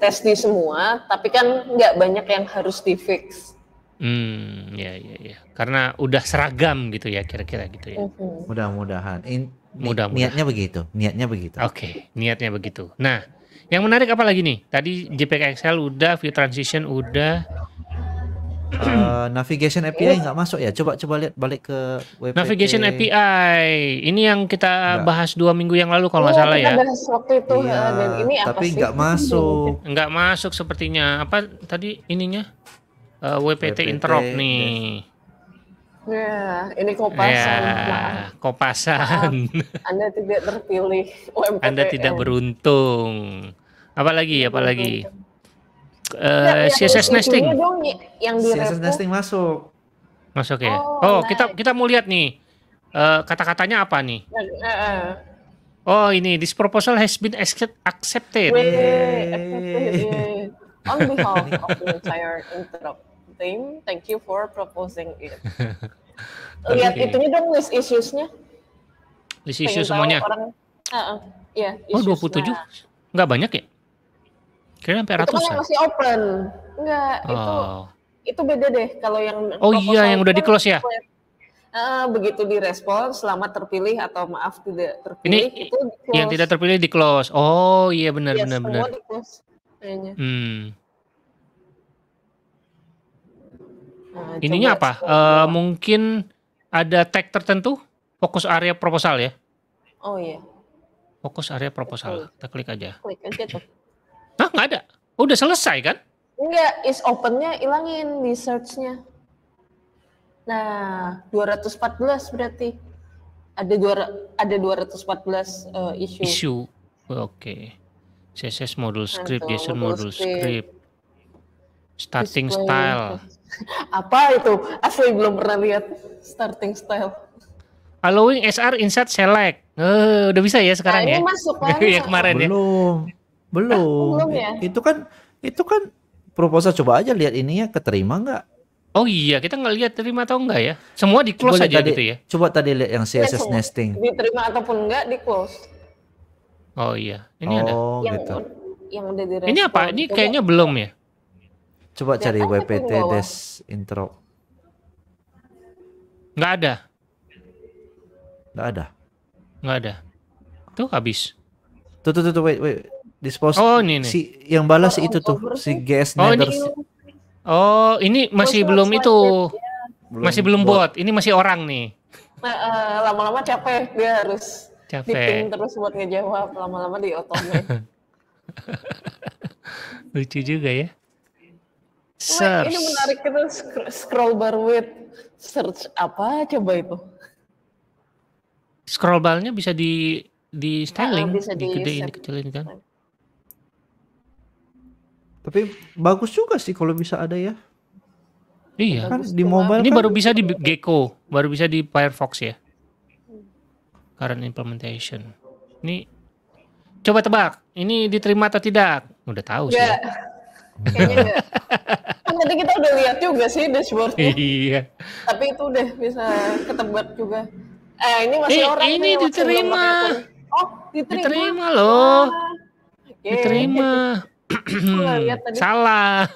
Tes di semua, tapi kan nggak banyak yang harus di fix. Hmm, ya ya ya. Karena udah seragam gitu ya kira-kira gitu ya. Mudah-mudahan. In- ni- Mudah-mudahan. Niatnya begitu, niatnya begitu. Oke, niatnya begitu. Nah, yang menarik apa lagi nih? Tadi JPEG Excel udah, view transition udah, Eh, navigation API nggak masuk ya? Coba coba lihat balik ke WPT. navigation API. Ini yang kita Nggak. bahas dua minggu yang lalu kalau nggak Iya, salah kita ya. bahas waktu itu Iya, dan ini apa tapi sih? nggak masuk. Nggak masuk sepertinya. Apa tadi ininya? Eh, WPT, WPT interop nih. Ya, ini kopasan. Maaf, Ya, kopasan. Anda tidak terpilih UMPTN. Anda tidak beruntung. Apalagi, apalagi. Nggak, Eh, yang CSS nesting dong, yang di CSS nesting masuk. masuk ya. Oh, Oh, nice. kita kita mau lihat nih. eh, kata-katanya apa nih? Nah, eh, eh. Oh ini this proposal has been accept- accepted. Yeay. accepted, yeah. On behalf of the entire interrupt team, thank you for proposing it. Lihat Oke. itunya dong list issues-nya. List Pengen issue tahu semuanya. Orang, Heeh, iya, Oh issues. 27? Nah, Nggak banyak ya? Kira sampai itu kan yang ratusan. masih open. Enggak, itu Oh, itu beda deh kalau yang Oh iya, yang udah proposal di-close ya? Eh, begitu direspon selamat terpilih atau maaf tidak terpilih Ini itu di-close. yang tidak terpilih di close. Oh iya benar Iya, benar semua benar. di-close kayaknya. Hmm. Nah, Ininya coba apa? bawah. mungkin ada tag tertentu? Fokus area proposal ya? oh iya, Fokus area proposal. Kita klik aja. klik aja tuh. Nah nggak ada. Udah selesai kan? Enggak, is open-nya ilangin di search-nya. Nah, 214 berarti. Ada dua ada 214 eh, issue. Issue. Oke. CSS module script, Nah, JSON module module script. script. Starting Display. style. Apa itu? Asli belum pernah lihat starting style. Allowing SR insert select. Eh, udah bisa ya sekarang nah, ya? ini masuk kan? Yang kemarin ya. Belum. Belum. belum ya? Itu kan itu kan proposal coba aja lihat ininya keterima nggak? Oh iya, kita nggak lihat terima atau enggak ya? Semua di close Coba aja tadi, gitu ya. Coba tadi lihat yang CSS semua. nesting. Diterima ataupun enggak di close. Oh iya, ini ada. oh, yang gitu. yang udah direspon. Ini apa? Ini kayaknya belum ya? Coba cari WPT des intro. Nggak ada, Nggak ada. nggak ada. Tuh habis. Tuh tuh tuh, tuh wait wait. Dispose Oh, ini nih. si yang balas Oh, itu tuh si. GS Oh, ini- Nether. Oh, ini masih Close belum itu. Belum Masih belum bot. bot. Ini masih orang nih. Nah, eh, lama-lama capek dia harus diping Capek. terus buat ngejawab lama-lama di automate. Lucu juga ya. Wah, Search. ini menarik itu scroll, scroll bar with search apa coba itu? Scroll barnya bisa di di styling, Ah, bisa di digedein, set. dikecilin kan. Tapi bagus juga sih kalau bisa ada ya. Iya. Kan Bagus di mobile Ini kan baru bisa di Gecko, baru bisa di Firefox ya. Current implementation. Ini coba tebak, ini diterima atau tidak? Udah tahu sih. Kayaknya enggak. Tadi kita udah lihat juga sih dashboardnya, Iya. tapi itu udah bisa ketebak juga. Eh ini masih Eh, orang ini nih, diterima. Oh diterima. Diterima loh. Yeay. Diterima. Lihat tadi. Salah.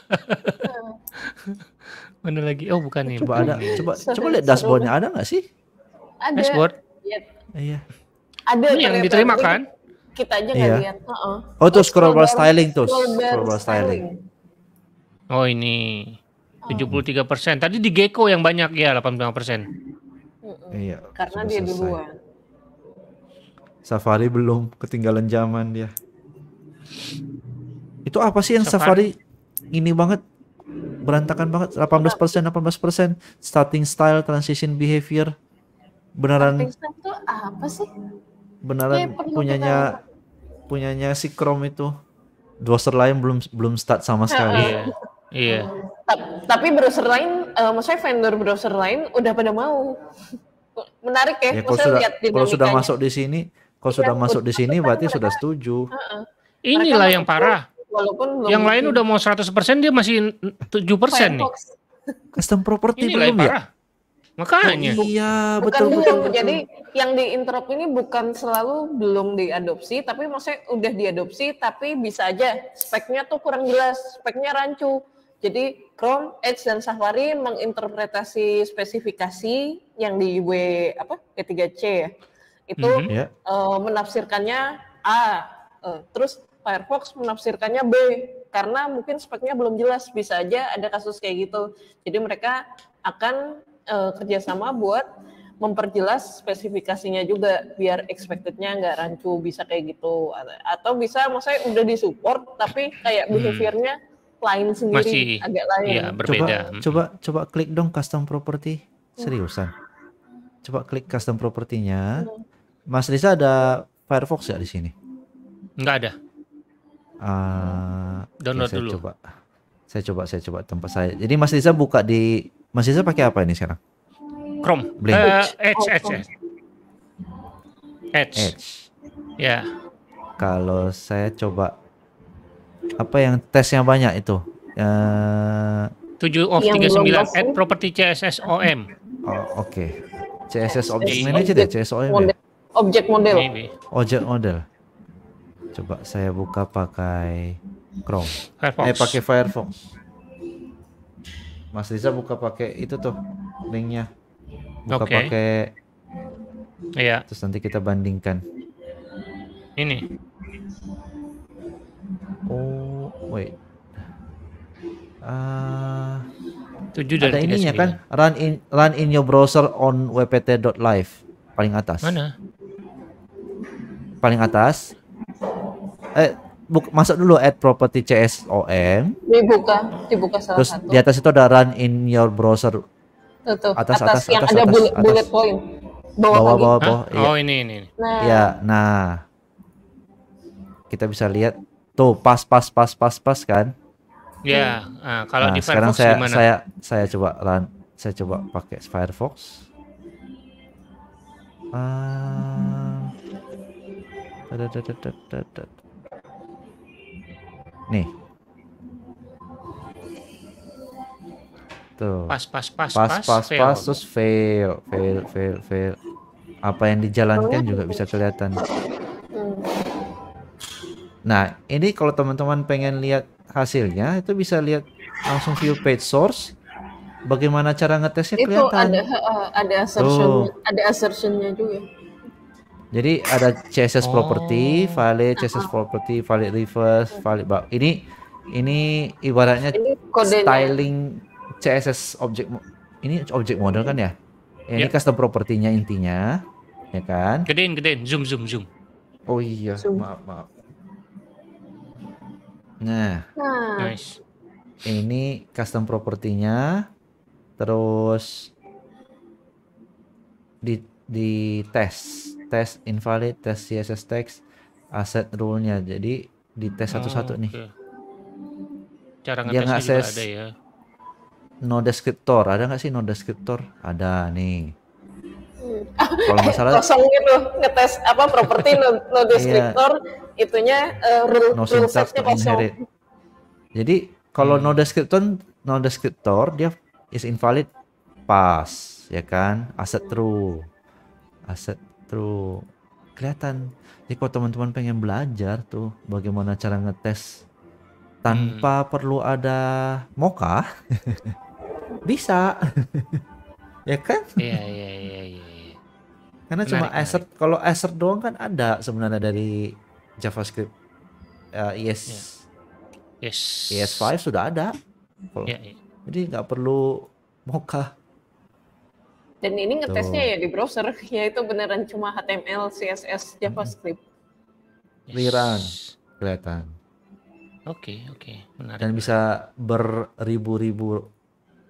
Mana lagi? Oh, bukan nih. coba ada. Coba Seru- coba lihat dashboardnya ada nggak sih? Ada. Dashboard. Iya. Ada. Ini yang diterima kan? Kita aja nggak Iya. lihat. Heeh. Oh tuh scroll bar styling tuh. scroll bar Scroll bar styling. Oh, ini. 73%. Tadi di Gecko yang banyak ya, 85%. Mm-mm. Iya. Karena dia selesai. duluan. Safari belum ketinggalan zaman dia. Itu apa sih yang Safari. Safari ini banget berantakan banget 18% 18% starting style transition behavior beneran itu apa sih? beneran perlu punyanya punyanya si Chrome itu browser lain belum belum start sama sekali Iya. Iya. Ta- Tapi browser lain, eh, maksudnya vendor browser lain udah pada mau. Menarik ya, ya kalau sudah lihat kalau sudah masuk di sini kalau Iya, sudah masuk udah di sini masuk berarti kan sudah mereka- setuju Inilah Mereka yang masuk parah. Walaupun belum Yang lain udah mau 100% dia masih 7% nih. Custom property Inilah yang belum ya parah. Makanya. iya Bukan betul belum, betul, betul. jadi yang di interrupt ini bukan selalu belum diadopsi, tapi maksudnya udah diadopsi, tapi bisa aja speknya tuh kurang jelas, speknya rancu. Jadi Chrome, Edge, dan Safari menginterpretasi spesifikasi yang di W apa W3C ya, itu Mhm. ya eh, menafsirkannya A, eh, terus Firefox menafsirkannya B karena mungkin speknya belum jelas bisa aja ada kasus kayak gitu. Jadi mereka akan eh, kerjasama buat memperjelas spesifikasinya juga biar expectednya nggak rancu bisa kayak gitu atau bisa maksudnya udah disupport tapi kayak Hmm. Lain sendiri Masih, agak lain. Iya, coba berbeda. coba coba klik dong custom property seriusan coba klik custom propertinya Mas Risa ada Firefox ya di sini Enggak ada. Oke, Download saya dulu. coba saya coba saya coba tempat saya jadi Mas Risa buka di Mas Risa pakai apa ini sekarang Chrome. Blink. Eh, Edge, Oh, Edge, Chrome. Edge. Edge. Edge Ya. kalau saya coba apa yang tesnya banyak itu Eh, 7 of Yang 39 belum add masuk. property CSS OM. oh, oke CSS Object Manager deh CSS OM ya? Model, objek model. Maybe. Object Model coba saya buka pakai Chrome Firefox. Eh pakai Firefox. Mas Riza buka pakai itu tuh linknya. Buka Oke. pakai Iya, terus nanti kita bandingkan. ini. Oh wait. Ah 7 dari ada ininya 39. kan run in run in your browser on wpt.live paling atas. Mana? Paling atas. Eh buk, masuk dulu add property CSOM Dibuka, dibuka salah terus satu. di atas itu ada run in your browser Tuh, tuh, atas, atas, atas, yang atas, ada atas, bullet, atas. bullet point. Bawah, bawah lagi. bawah Hah? bawah. Iya. Oh, ini ini. ini. Nah, Ya, nah kita bisa lihat tuh pas pas pas pas pas kan. Ya, ah, kalau nah, di sekarang Firefox saya gimana? saya saya coba run, saya coba pakai Firefox. Ah, tada. Nih. Tuh. pas pas pas Pas pas fail. pas terus fail, fail, fail, fail. Apa yang dijalankan juga bisa kelihatan. Nah, ini kalau teman-teman pengen lihat hasilnya, itu bisa lihat langsung view page source. Bagaimana cara ngetesnya itu kelihatan. ada uh, ada assertion, ada assertionnya juga. Jadi ada CSS property, Oh. valid CSS property, valid reverse, valid ba- ini ini ibaratnya Ini kodenya. styling CSS object ini object model kan ya? Ini Ya. custom propertinya intinya, ya kan? Gedein, gedein, zoom, zoom, zoom. Oh iya, Zoom. maaf maaf. Nah, Nah, Nice. ini custom propertinya terus di di tes tes invalid tes css text asset rule-nya. Jadi di tes satu-satu Oh, nih. oke. Cara Dia ngetesnya juga ada ya. no descriptor. Ada nggak sih no descriptor? Ada nih hmm. kalau masalah kosong gitu ngetes apa properti no, no descriptor itunya uh, rule, no rule setnya kosong. inherit jadi kalau Hmm. no descriptor no descriptor dia is invalid pas ya kan asset true asset true kelihatan jadi kalau teman-teman pengen belajar tuh bagaimana cara ngetes tanpa Hmm. perlu ada moka bisa ya kan Iya, iya, iya, iya. Karena cuma Menarik, assert kalau assert doang kan ada sebenarnya dari JavaScript uh, ES Yes. ES5 sudah ada Kalau- Ya, ya. jadi nggak perlu moka Dan ini ngetesnya Tuh. ya di browser, yaitu beneran cuma HTML, CSS, JavaScript. Yes. Rerun. kelihatan Oke, oke, menarik. dan bisa beribu-ribu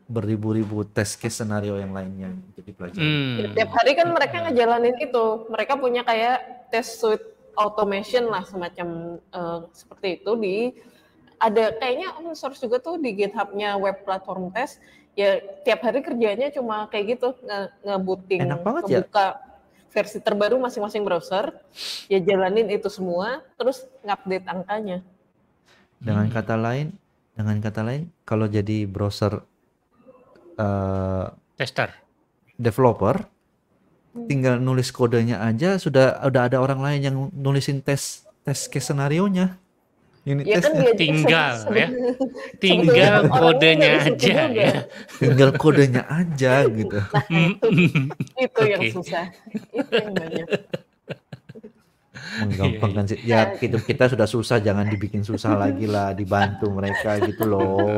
beribu-ribu test case scenario yang lainnya untuk dipelajari. Hmm. Ya, tiap hari kan mereka ngejalanin itu. Mereka punya kayak test suite automation lah semacam eh, seperti itu di ada kayaknya open source juga tuh di GitHub-nya web platform test. Ya tiap hari kerjanya cuma kayak gitu nge ngebooting ya. ngebuka versi terbaru masing-masing browser. Ya jalanin itu semua terus ngupdate angkanya. Dengan Hmm. kata lain, dengan kata lain, kalau jadi browser eh, Tester. developer, tinggal nulis kodenya aja sudah udah ada orang lain yang nulisin tes tes case scenario nya. Ini Ya kan Tinggal, ya. Tinggal kodenya aja ya. tinggal kodenya aja gitu. Itu yang Oke. susah. Itu yang banyak. Menggampangkan sih. Ya hidup kita sudah susah, jangan dibikin susah lagi lah, dibantu mereka gitu loh.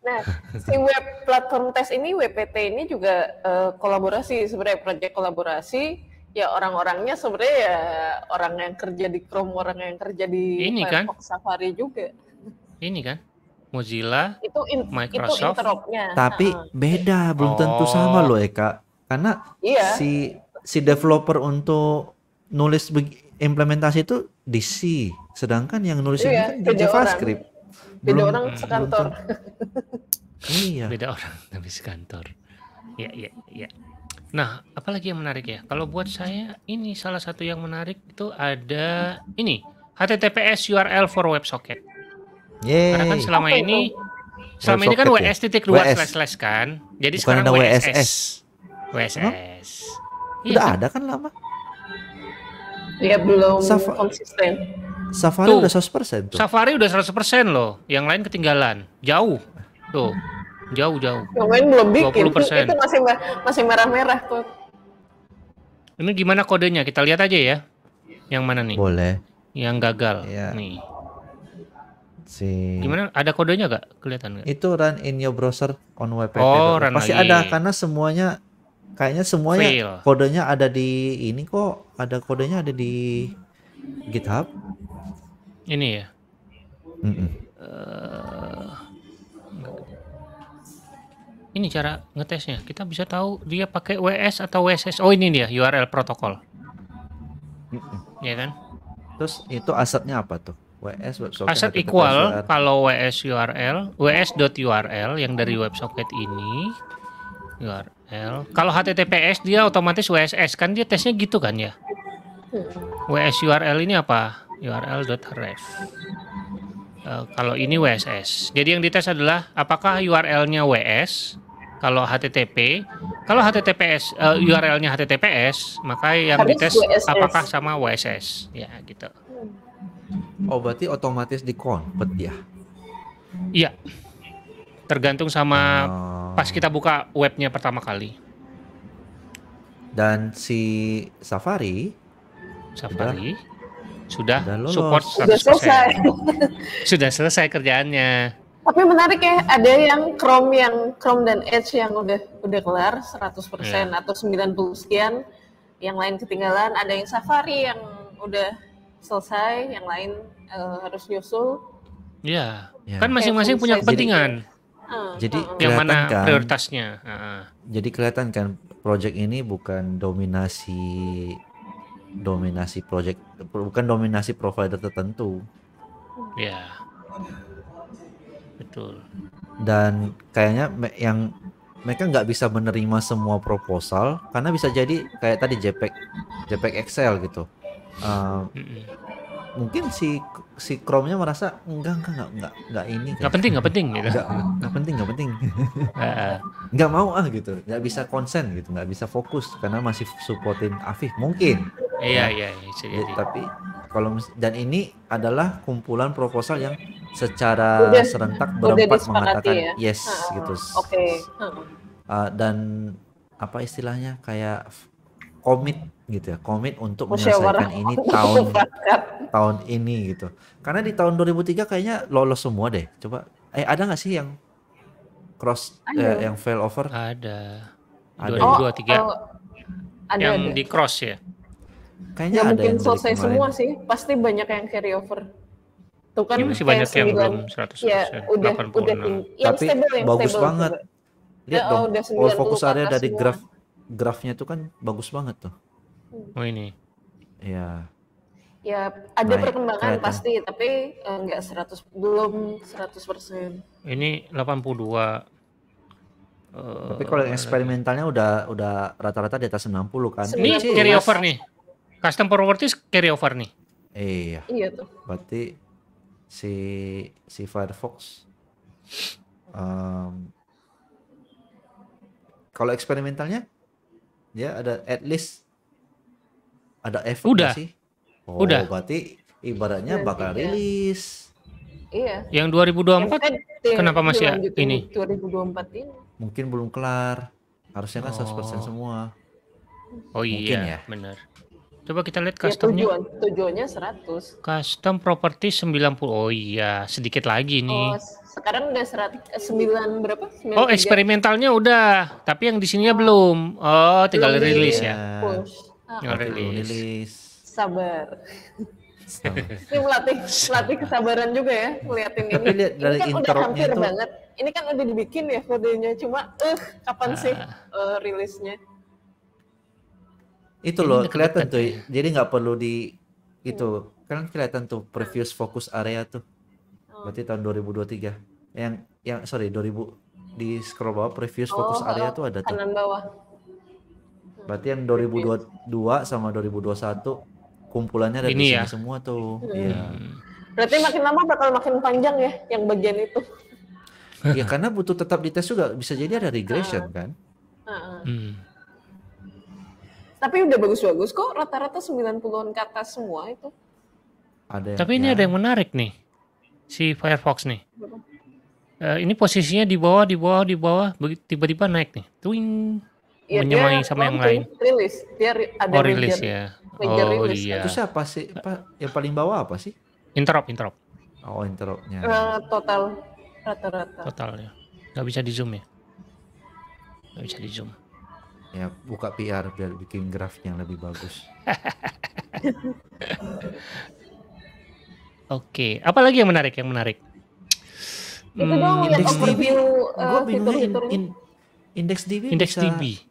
Nah, si web platform tes ini WPT ini juga eh, kolaborasi sebenarnya proyek kolaborasi ya orang-orangnya sebenarnya ya orang yang kerja di Chrome, orang yang kerja di Ini kan? Firefox Safari juga. Ini kan Mozilla, Itu in, itu Microsoft. interop-nya. Tapi beda, belum tentu sama Oh. loh Eka. Karena iya, si si developer untuk nulis implementasi itu di C, sedangkan yang nulis ini Iya, kan di beda orang. JavaScript. beda belum- orang belum sekantor. Iya. beda orang habis kantor. Ya, ya, ya. Nah, apalagi yang menarik ya? Kalau buat saya ini salah satu yang menarik itu ada ini HTTPS URL for WebSocket. Karena kan Yeay. selama Apa ini selama ini kan ya? WS titik dua slash slash kan. Jadi Bukan sekarang ada WSS. WSS. WSS. Iya Udah kan? ada kan lama. Ya belum Safa- konsisten. Safari Tuh. udah 100% tuh. Safari udah 100% loh, yang lain ketinggalan. Jauh. Tuh. Jauh-jauh. Yang lain belum bikin. 20%. Itu masih mer- masih merah-merah tuh. Ini gimana kodenya? Kita lihat aja ya. Yang mana nih? Boleh. Yang gagal. Iya. Nih. Si Gimana? Ada kodenya nggak? Kelihatan nggak? itu run in your browser on WPT. Oh, run Pasti lagi. ada karena semuanya kayaknya semuanya Fail. kodenya ada di ini kok, ada kodenya ada di GitHub. Ini ya. Mm-mm. Eh, ini cara ngetesnya. Kita bisa tahu dia pakai WS atau WSS. Oh ini dia URL protokol. Mm-mm. Ya kan? Terus itu asetnya apa tuh? WS WebSocket Aset equal kalau WS URL, WS.URL yang dari web socket ini URL. Kalau HTTPS dia otomatis WSS kan dia tesnya gitu kan ya. WS URL ini apa? URL.ref. Eh, kalau ini WSS. Jadi yang dites adalah apakah URL-nya WS? Kalau HTTP, kalau HTTPS eh, URL-nya HTTPS, maka yang Harus dites WSS. apakah sama WSS. Ya, gitu. Oh, berarti otomatis di convert ya. Iya. Tergantung sama Oh. Pas kita buka webnya pertama kali. Dan si Safari Safari sudah, Udah lolos. support 100%. Udah selesai. Sudah selesai kerjaannya. Tapi menarik ya, ada yang Chrome yang Chrome dan Edge yang udah udah kelar 100% Iya. atau 90 sekian, yang lain ketinggalan, ada yang Safari yang udah selesai, yang lain eh, harus nyusul. Ya, Ya. kan masing-masing punya kepentingan. Eh, Jadi eh, Yang mana kan? prioritasnya? Heeh. jadi kelihatan kan project ini bukan dominasi dominasi project bukan dominasi provider tertentu Ya. Betul. dan kayaknya yang mereka nggak bisa menerima semua proposal karena bisa jadi kayak tadi JPEG JPEG Excel gitu Uh, Mm-mm. mungkin si si Chrome-nya merasa enggak enggak enggak enggak enggak ini Nggak penting, nggak penting gitu. enggak enggak penting enggak penting Heeh. nggak mau ah gitu nggak bisa konsen gitu nggak bisa fokus karena masih supportin Afif mungkin Iya, iya, iya, bisa Ya, tapi kalau dan ini adalah kumpulan proposal yang secara Udah- serentak udah berempat mengatakan ya? yes Heeh, gitu. Oke. Heeh. Uh, dan apa istilahnya kayak komit gitu ya, komit untuk menyelesaikan ini tahun tahun ini gitu. Karena di tahun 2003 kayaknya lolos semua deh. Coba eh ada nggak sih yang cross Ada. eh, yang fail over? Ada. Ada. 2023 Oh, ada yang ada. di cross ya. Kayaknya Ya ada mungkin yang selesai kemarin. semua sih, pasti banyak yang carry over. Tuh kan Ini masih banyak yang 9 belum 100%. Ya, udah 86. udah tinggi. Yang Tapi stable yang bagus stable banget. coba. Lihat Ya, oh, dong, udah all 90 focus ke area dari semua. graf grafnya tuh kan bagus banget tuh. Oh ini. Ya, Ya ada Naik, perkembangan kelihatan. pasti, tapi eh, nggak 100 belum 100%. Ini 82. Eh, tapi kalau yang eksperimentalnya udah udah rata-rata di atas 90 kan. ini 90. carry over nih. Custom properties carry over nih. Iya, Iya tuh. berarti si si Firefox em, kalau eksperimentalnya ya ada at least ada efek Udah. sih? Oh, Udah. berarti ibaratnya Udah, bakal rilis. Iya. Yang 2024 Yang kan kenapa masih ini? 2024 ini. Mungkin belum kelar. Harusnya kan 100% Oh. semua. Oh Mungkin iya, ya. benar. Coba kita lihat Ya customnya. tujuan tujuannya 100. Custom property 90. Oh iya, sedikit lagi nih. Oh, sekarang udah 100, 9 berapa? 93. Oh, eksperimentalnya udah, tapi yang di sininya belum. Oh, tinggal Belum di- rilis Iya. ya. Push. Belum rilis. sabar. Ini melatih melatih kesabaran juga ya ngeliatin ini. Tapi lihat dari ini kan udah hampir itu- banget. Ini kan udah dibikin ya kodenya, cuma eh kapan sih eh, rilisnya? Itu loh kelihatan tuh. ya. Jadi nggak perlu di itu kan kelihatan tuh previous focus area tuh. Oh. Berarti tahun 2023. Yang yang sorry 2000 di scroll bawah previous focus Oh, area oh, tuh ada tuh. Kanan bawah. Berarti yang 2022 sama 2021 kumpulannya ada Ini di sini ya. semua tuh. Hmm. Iya. Berarti makin lama bakal makin panjang ya yang bagian itu. Ya karena butuh tetap dites juga bisa jadi ada regression kan. Heeh. Hmm. Tapi udah bagus-bagus kok, rata-rata 90-an ke atas semua itu. Ada yang, Tapi ini ya, ada yang menarik nih. Si Firefox nih. Eh, ini posisinya di bawah, di bawah, di bawah, tiba-tiba naik nih. Twing. Ya, Menyamai dia sama yang lain. Rilis, dia ri- ada Oh, rilis major- ya. major Oh release. iya. Itu siapa sih? Apa yang paling bawah apa sih? Interrupt, interrupt. Oh, interruptnya. eh, total rata-rata. Totalnya. Nggak bisa di zoom ya. Nggak bisa di zoom. Ya, buka PR biar bikin grafnya yang lebih bagus. Oke. Apa lagi yang menarik? Yang menarik. Itu Hmm, indeks DB. eh, Gua bingungnya in, indeks DB Indeks bisa, DB.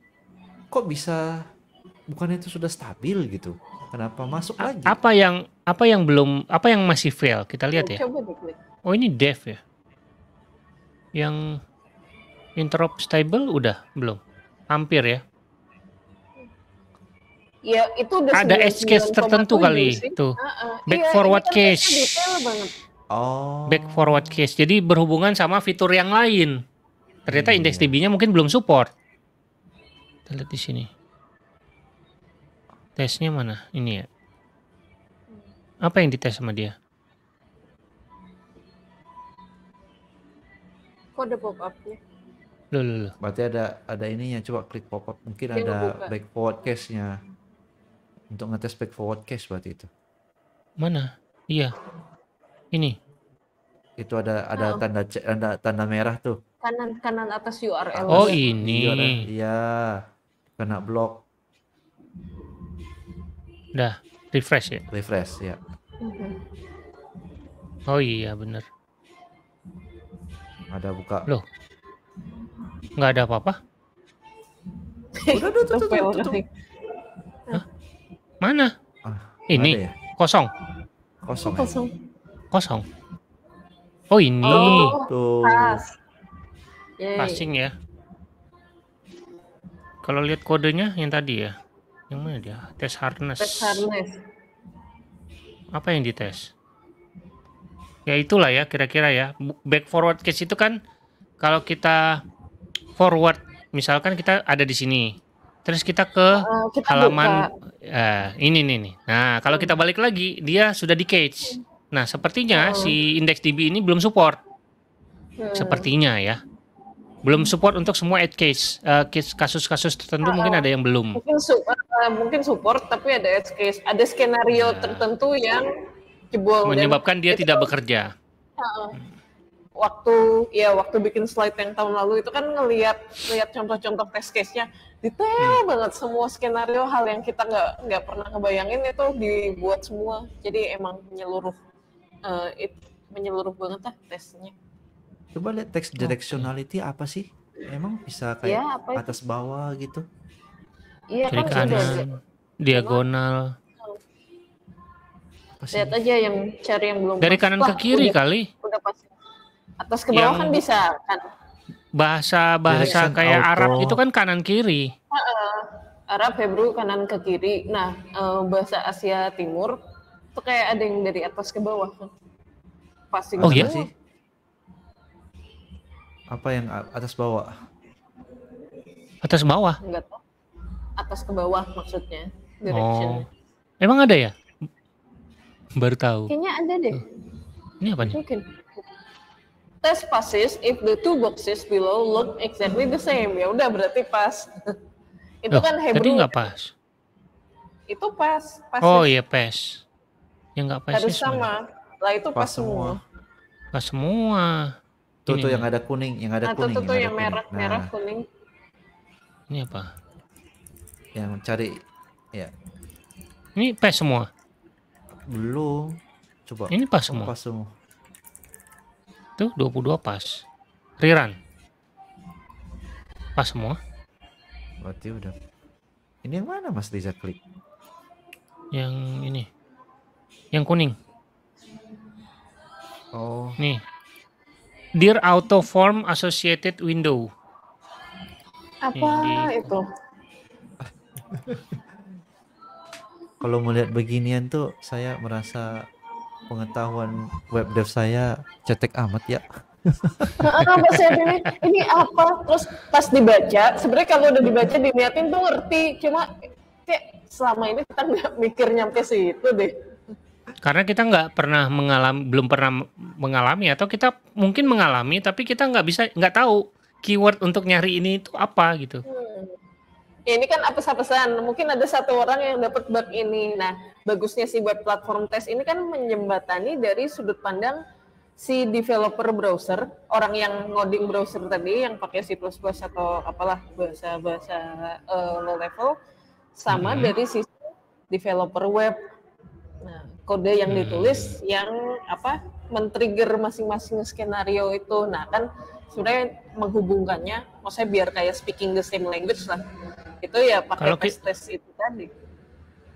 Kok bisa bukannya itu sudah stabil gitu? Kenapa masuk A- lagi? Apa yang apa yang belum apa yang masih fail? Kita lihat ya. Coba diklik. Oh ini dev ya. Yang interrupt stable udah belum? Hampir ya. Ya itu udah Ada edge case 99,7 tertentu kali sih. tuh. Heeh. Back Iya, forward kan case. Detail banget. Oh. Back forward case. Jadi berhubungan sama fitur yang lain. Ternyata Iya. indeks DB-nya mungkin belum support. Kita lihat di sini. Tesnya mana? Ini ya. Apa yang dites sama dia? Kok ada pop up-nya? Loh, loh, loh. Berarti ada ada ininya coba klik pop up. Mungkin Dia ada back forward case-nya. Untuk ngetes back forward case berarti itu. Mana? Iya. Ini. Itu ada ada Oh. tanda tanda tanda merah tuh. Kanan kanan atas URL. Oh, ini. Iya. Kena blok Udah. Refresh ya. refresh ya. Oh iya bener. Ada buka. Loh. Nggak ada apa-apa. Udah, udah, tuh, tuh, Fail tuh, tuh. kali. Mana? Ah, Ini. ya? Kosong. Kosong. ya? Kosong. Kosong. Oh ini. Oh, Tuh. pas. Passing ya. Kalau lihat kodenya yang tadi ya. Yang mana dia? Tes harness. Tes harness. Apa yang dites? Ya itulah ya kira-kira ya. Back forward case itu kan kalau kita forward misalkan kita ada di sini. Terus kita ke Eh, kita halaman eh, ini nih nih. Nah, kalau kita balik lagi dia sudah di cage. Nah, sepertinya Oh. si index DB ini belum support. Hmm. Sepertinya ya. Belum support untuk semua edge case. Case kasus-kasus tertentu mungkin ada yang belum. mungkin su- eh, mungkin support tapi ada edge case ada skenario Ya. tertentu yang jebol Menyebabkan dia itu tidak bekerja. waktu ya waktu bikin slide yang tahun lalu itu kan ngelihat ngelihat contoh-contoh test case-nya detail banget semua skenario hal yang kita nggak nggak pernah ngebayangin itu dibuat semua jadi emang menyeluruh eh, it- menyeluruh banget lah tesnya. Coba lihat text directionality apa sih? Emang bisa kayak Ya apa itu? atas bawah gitu? Iya Kiri kan kanan, diagonal. Lihat aja yang cari yang belum Dari kanan Wah, ke kiri udah, kali. udah pasti. Atas ke bawah Yang- kan bisa kan. Bahasa-bahasa Direction kayak auto. Arab itu kan kanan kiri. Arab, Hebrew kanan ke kiri. Nah, eh, bahasa Asia Timur itu kayak ada yang dari atas ke bawah kan. Pasti Oh, iya? Sih? Apa yang atas bawah? Atas bawah. Enggak tahu. Atas ke bawah maksudnya. Direction. Oh. Emang ada ya? Baru tahu. Kayaknya ada deh. Ini apa nih? Mungkin. Test passes if the two boxes below look exactly the same. Ya udah berarti pas. itu Loh, kan tadi Hebrew. nggak pas. Itu pas. Pas Oh iya pes. Yang nggak pas harus sama. Lah itu pas, Pas semua. semua. Pas semua. Tuh Ini tuh nih. yang ada kuning, yang ada Nah, kuning, tuh, tuh ada yang kuning. merah, Nah, merah, kuning. Ini apa? yang cari ya Ini pes semua. belum. Coba. Ini pas semua. pas semua. Tuh 22 pas. Riran. Pas semua. Berarti udah. Ini yang mana Mas Riza klik? Yang ini. Yang kuning. Oh, Nih. Dear Auto Form Associated Window. Apa Ini. itu? kalau melihat beginian tuh saya merasa pengetahuan web dev saya cetek amat ya. Nah, apa saya pilih ini apa? Terus pas dibaca, sebenarnya kalau udah dibaca diniatin tuh ngerti. Cuma kayak selama ini kita nggak mikir nyampe situ deh. Karena kita nggak pernah mengalami, belum pernah mengalami atau kita mungkin mengalami tapi kita nggak bisa nggak tahu keyword untuk nyari ini itu apa gitu. Ya, ini kan apes-apesan. Mungkin ada satu orang yang dapat bug ini. Nah, bagusnya si web platform test ini kan menjembatani dari sudut pandang si developer browser, orang yang ngoding browser tadi yang pakai C++ atau apalah bahasa-bahasa eh, low level sama Mhm. dari sisi developer web. Kode yang ditulis yang apa men-trigger masing-masing skenario itu. Nah, kan sebenarnya menghubungkannya, maksudnya biar kayak speaking the same language lah. Itu ya pakai ki- tes-tes itu tadi.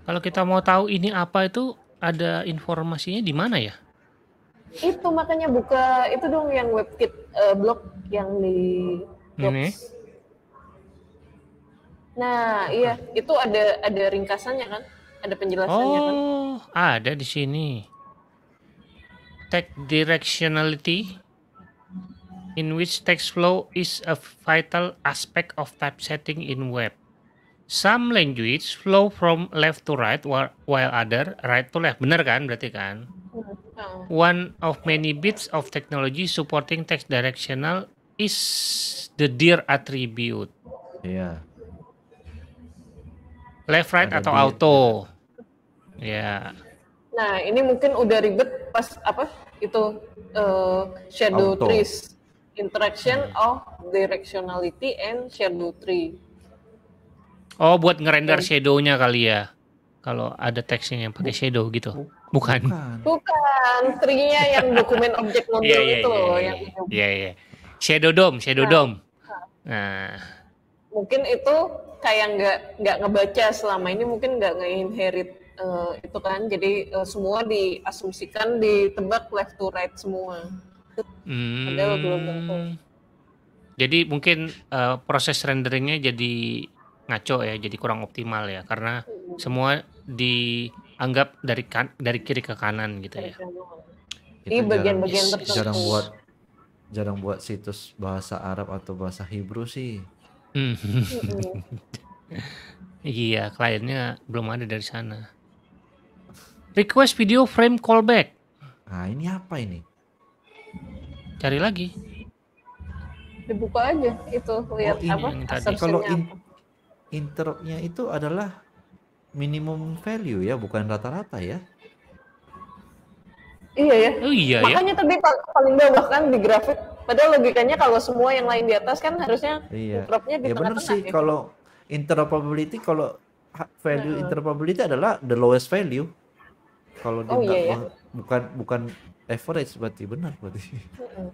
Kalau kita mau tahu ini apa itu ada informasinya di mana ya? Itu makanya buka itu dong yang WebKit eh, blog yang di. Ini? Nah, iya, itu ada ada ringkasannya kan? Ada penjelasannya kan? Oh, ada di sini. Text directionality in which text flow is a vital aspect of typesetting in web. Some language flow from left to right while, while other right to left. Bener kan berarti kan? Hmm, oh. One of many bits of technology supporting text directional is the dir attribute. Iya. Left right Ada atau dir, auto. Ya. Nah, ini mungkin udah ribet pas apa? Itu eh, shadow Auto. trees. Interaction of directionality and shadow tree. Oh, buat ngerender shadow-nya kali ya. Kalau ada teksnya yang pakai shadow gitu. Bukan. Bukan. Tree-nya yang dokumen objek model Iya, iya, itu iya, loh iya, yang iya, iya. Shadow DOM, Shadow DOM. Nah, mungkin itu kayak nggak nggak ngebaca selama ini mungkin nggak nge-inherit eh, itu kan jadi eh, semua diasumsikan ditebak left to right semua Padahal belum tentu. hmm, jadi mungkin eh, proses renderingnya jadi ngaco ya, jadi kurang optimal ya, karena semua dianggap dari kan dari kiri ke kanan gitu ya. Di Itu bagian-bagian jarang, tertentu. jarang buat jarang buat situs bahasa Arab atau bahasa Hebrew sih. Hmm. Iya, kliennya belum ada dari sana. Request video frame callback. Nah, ini apa ini? Cari lagi. dibuka aja itu lihat ini apa yang tadi. Kalau in- interruptnya itu adalah minimum value ya, bukan rata-rata ya. iya ya Oh iya ya. makanya tadi pa- paling bawah kan di grafik padahal logikanya kalau semua yang lain di atas kan harusnya Iya. interruptnya di Ya benar tengah-tengah sih ya. kalau interoperability kalau value interoperability adalah the lowest value. Kalau dia Oh, iya ya. bang- bukan bukan average berarti benar berarti. Mm-mm.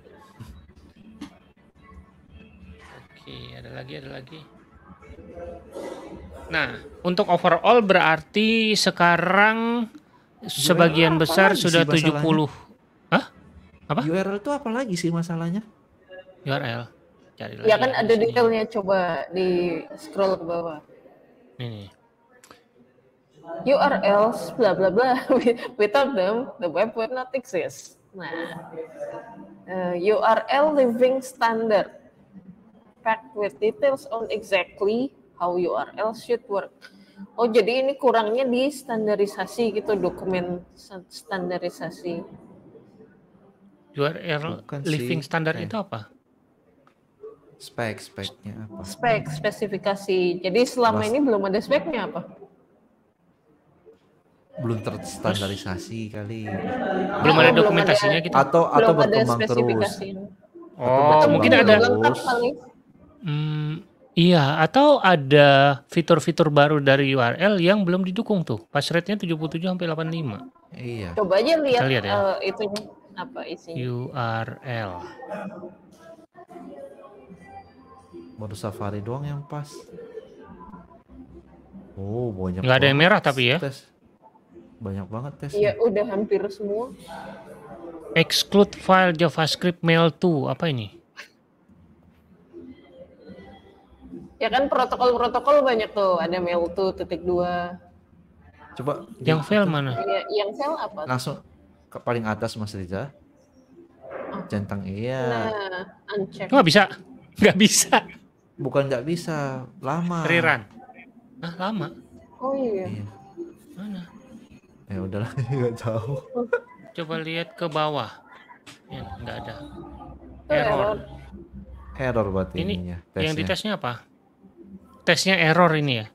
Oke, ada lagi, ada lagi. Nah, untuk overall berarti sekarang sebagian besar sudah masalahnya? 70 Hah? Apa? URL itu apa lagi sih masalahnya? URL. Cari lagi. Ya kan ada detailnya coba di scroll ke bawah. Ini. URLs bla bla bla without them the web would not exist. Nah, eh, URL living standard packed with details on exactly how URL should work. Oh jadi ini kurangnya di standarisasi gitu dokumen sta- standarisasi. URL Bukan living sih. standard Eh. itu apa? Spek speknya apa? Spek spesifikasi. Jadi selama Mas- ini belum ada speknya apa? Belum terstandarisasi kali. Belum Oh, ada dokumentasinya gitu. Atau atau belum ada berkembang terus. spesifikasinya. Oh, berkembang mungkin ada terus. Hmm, iya, atau ada fitur-fitur baru dari URL yang belum didukung tuh. Pas rate-nya 77 sampai 85. Iya. Coba aja lihat, lihat ya. eh, itunya apa isinya. URL. Baru Safari doang yang pas. Oh, banyak. Nggak ada yang merah tapi ya. Tes. Banyak banget tes. Iya, udah hampir semua. Exclude file JavaScript mail to. Apa ini? Ya kan protokol-protokol banyak tuh, ada mail to titik dua. Coba Yang fail mana? Ya, yang sel apa? langsung ke paling atas Mas Riza. Centang iya. Nah, uncheck. Nggak bisa. Nggak bisa. Bukan nggak bisa, lama. Rerun. Ah, lama. Oh iya. Iya. Mana? Ya udahlah, nggak tahu. Coba lihat ke bawah. Ya, nggak ada. Error. Error. Berarti Ini ininya. Yang tesnya. ditesnya apa? Tesnya error ini ya.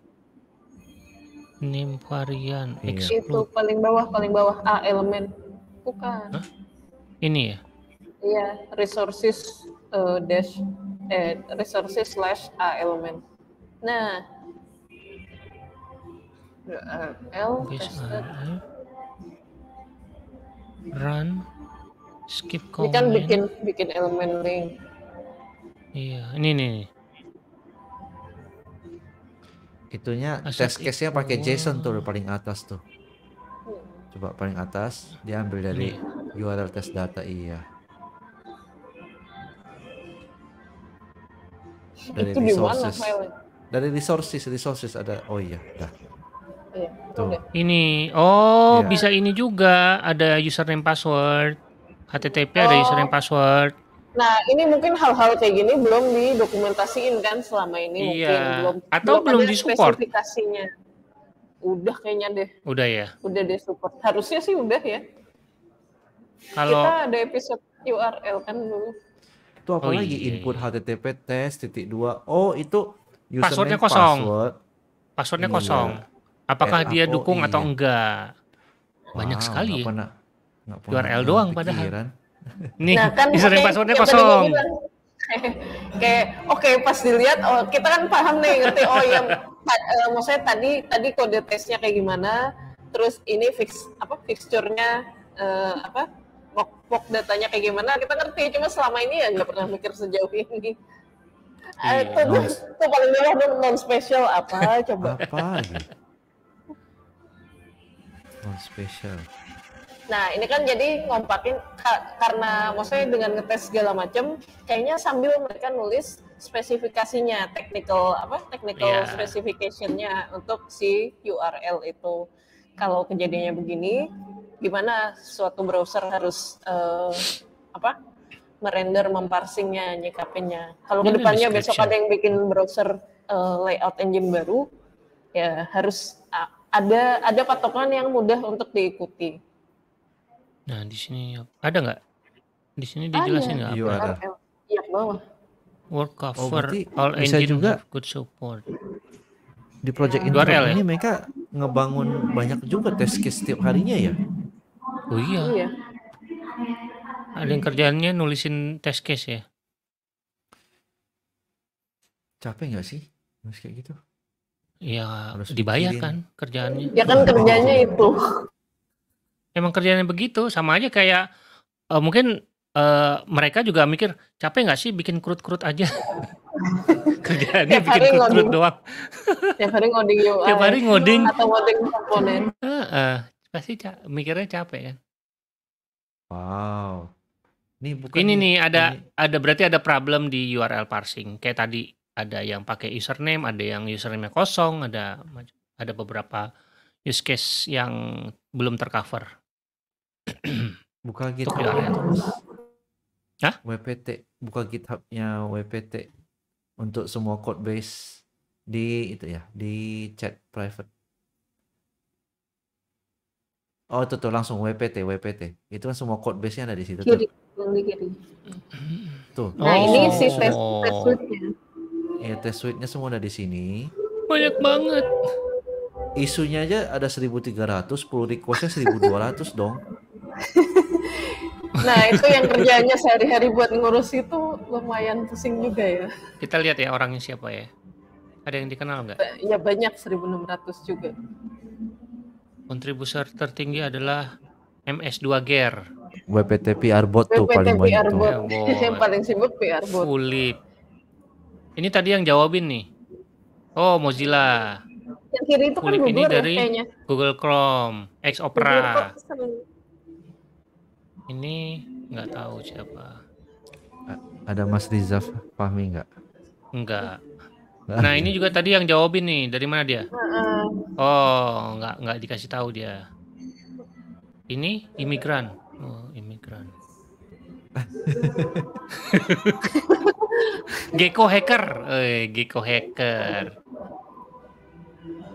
Name varian. Iya. Itu paling bawah, paling bawah A elemen. Bukan. Hah? Ini ya. Iya, resources eh, dash eh resources slash A elemen. Nah. Base tested. Run. Skip Ini comment. kan bikin bikin elemen link. Iya, ini nih. Itunya Asset test case-nya pakai. JSON tuh paling atas tuh. Coba paling atas diambil dari URL test data iya. Dari itu di mana resources. Dari resources, resources ada. Oh iya, dah. Iya, Tuh. udah. Ini, oh Iya. bisa ini juga. Ada username password. HTTP ada Oh. username password. Nah, ini mungkin hal-hal kayak gini belum didokumentasiin kan selama ini Iya. mungkin belum Atau belum ada disupport. spesifikasinya. Udah kayaknya deh, Udah ya. udah deh support. Harusnya sih udah ya. Kalau Kita ada episode URL kan dulu. Itu apa Oh lagi? iya. Input HTTP test titik dua. Oh itu Passwordnya username, kosong. Password. passwordnya Iya. kosong. Apakah Eh, dia dukung atau iya. enggak? Banyak Wow, sekali ya. pernah- pernah URL ada doang padahal. Nih, Nah, kan username passwordnya kosong. bilang, kayak oke pas dilihat oh kita kan paham nih ngerti oh ya ta- eh, maksudnya tadi tadi kode tesnya kayak gimana terus ini fix apa fixture-nya eh, apa mock, mock datanya kayak gimana kita ngerti cuma selama ini ya nggak pernah mikir sejauh ini Iya. Eh, itu tuh, tuh paling bawah tuh non special apa coba Apa lagi? Oh, special. Nah, ini kan jadi ngompakin ka- karena maksudnya dengan ngetes segala macam, kayaknya sambil mereka nulis spesifikasinya, technical apa? Technical Iya. specification-nya untuk si URL itu. Kalau kejadiannya begini, gimana suatu browser harus eh, apa? merender, memparsingnya, nyikapinnya. Kalau Ini ada ke depannya besok ada yang bikin browser eh, layout engine baru, ya harus a- ada ada patokan yang mudah untuk diikuti. Nah, di sini ada nggak? Di sini dijelasin nggak? Iya, apa? ada. Iya, bawah. Work Oh, cover berarti all bisa engine juga. good support. Di project intern ya? ini mereka ngebangun banyak juga test case setiap harinya ya. Oh iya, Iya. ada yang kerjaannya nulisin test case ya. Capek nggak sih? Nulis kayak gitu. Ya Harus dibayar pikirin. kan kerjaannya. Ya kan kerjanya itu. emang kerjanya begitu, sama aja kayak uh, mungkin uh, mereka juga mikir capek nggak sih bikin krut-krut aja. Kerjaannya bikin krut-krut doang. Tiap hari ngoding UI. Tiap hari ngoding. Atau ngoding komponen. Uh, uh, pasti ca mikirnya capek kan. Wow. Ini bukan Ini nih ada ini. ada berarti ada problem di URL parsing. Kayak tadi ada yang pakai username, ada yang username kosong, ada ada beberapa use case yang belum tercover. buka GitHub. URL. Hah? WPT, buka GitHub-nya WPT untuk semua code base di itu ya, di chat private. Oh, itu tuh langsung WPT, WPT. Itu kan semua code base-nya ada di situ tuh. Kiri, kiri. Tuh. Nah ini si Oh. test test suite-nya. Ya, test suite-nya semua ada di sini. Banyak banget. Isunya aja ada 1300, pull request-nya 1200 dong. Nah itu yang kerjanya sehari-hari buat ngurus itu lumayan pusing juga ya. Kita lihat ya orangnya siapa ya. Ada yang dikenal nggak? Ya banyak 1600 juga. Kontributor tertinggi adalah MS2 Gear. WPT PR bot tuh paling banyak PR tuh. bot. Ya, bot. yang paling sibuk PR bot. Fulip. Ini tadi yang jawabin nih. Oh, Mozilla, Yang kiri itu kan Fulip ini Google ya dari kayaknya. Google Chrome, X Google Opera. Ini nggak tahu siapa. Ada Mas Riza Fahmi nggak? Enggak. Nggak Nah, ini juga tadi yang jawabin nih. Dari mana dia? Heeh. Oh, nggak nggak dikasih tahu dia. Ini imigran. Oh, imigran. Gecko hacker. Eh, Gecko hacker.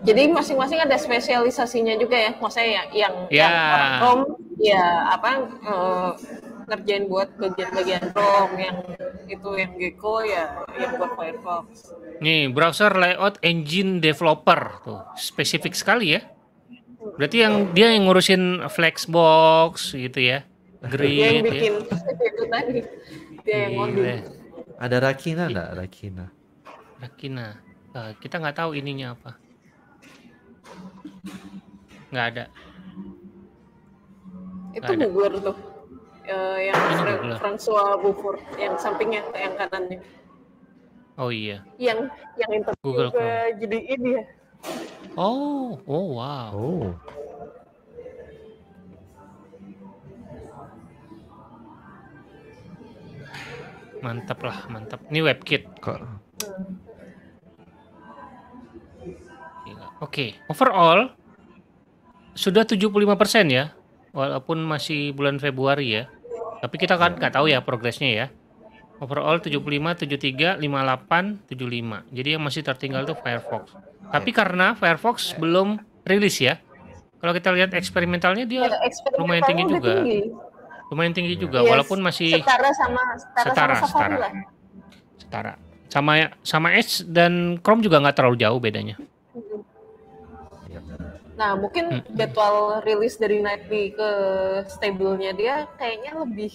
Jadi masing-masing ada spesialisasinya juga ya, maksudnya yang yang, Ya. yang orang Rom ya apa eh, ngerjain buat bagian-bagian Rom, yang itu yang Gecko ya yang buat Firefox. Nih, browser layout engine developer tuh. Spesifik sekali ya. Berarti yang dia yang ngurusin Flexbox gitu ya. Dia Grid ya. yang bikin itu tadi, dia yang Gile. ngoding. Ada Rakina nggak? Rakina. Rakina. Eh, kita nggak tahu ininya apa. Nggak ada. Itu Nggak ada. Google tuh. Eh, yang Ini Fra- Google. François Beaufort yang sampingnya yang kanannya. Oh iya. Yang yang interview Google ke Chrome. jadi ini ya. Oh, oh wow. Oh. Mantap lah, mantap. Ini WebKit. Oke, overall sudah 75% ya. Walaupun masih bulan Februari ya. Tapi kita kan nggak tahu ya progresnya ya. Overall 75, 73, 58, 75. Jadi yang masih tertinggal tuh Firefox. Tapi karena Firefox belum rilis ya. Kalau kita lihat eksperimentalnya dia Ya, eksperimentalnya lumayan tinggi juga. tinggi. Lumayan tinggi juga Yes, walaupun masih setara sama setara, setara, sama Safari setara. lah. setara. Sama sama Edge dan Chrome juga nggak terlalu jauh bedanya. Nah, mungkin Mm-mm. jadwal rilis dari Nightly ke stable-nya dia kayaknya lebih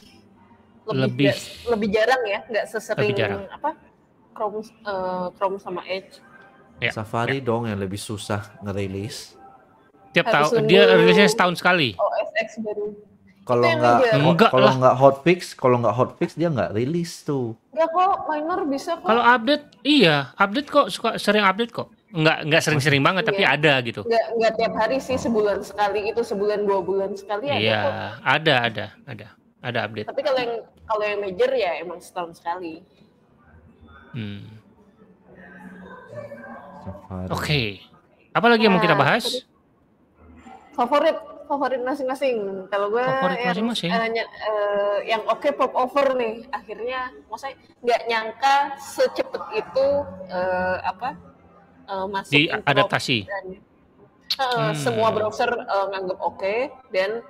lebih Lebih. ga- lebih jarang ya, nggak sesering Lebih jarang. apa Chrome eh, Chrome sama Edge. Ya, Safari dong yang lebih susah ngerilis. Tiap tahun dia rilisnya setahun sekali. OS X baru. Kalau nggak hot- Enggak kalau nggak hotfix, kalau nggak hotfix dia nggak rilis tuh. Enggak kok, minor bisa kok. Kalau update, iya, update kok suka sering update kok. Nggak nggak sering-sering banget, tapi Iya. ada gitu. Nggak, nggak tiap hari sih, sebulan sekali itu sebulan dua bulan sekali ada Iya, kok. ada, ada, ada, ada update. Tapi kalau yang kalau yang major ya emang setahun sekali. Hmm. Oke, apa lagi yang mau kita Nah, bahas? Favorit favorit masing-masing. Kalau gue Favorit yang, masing-masing. ny- eh, yang oke pop over nih. Akhirnya, maksudnya nggak nyangka secepat itu eh, apa eh, masuk Di interop adaptasi. dan eh, Hmm. semua browser eh, nganggap oke dan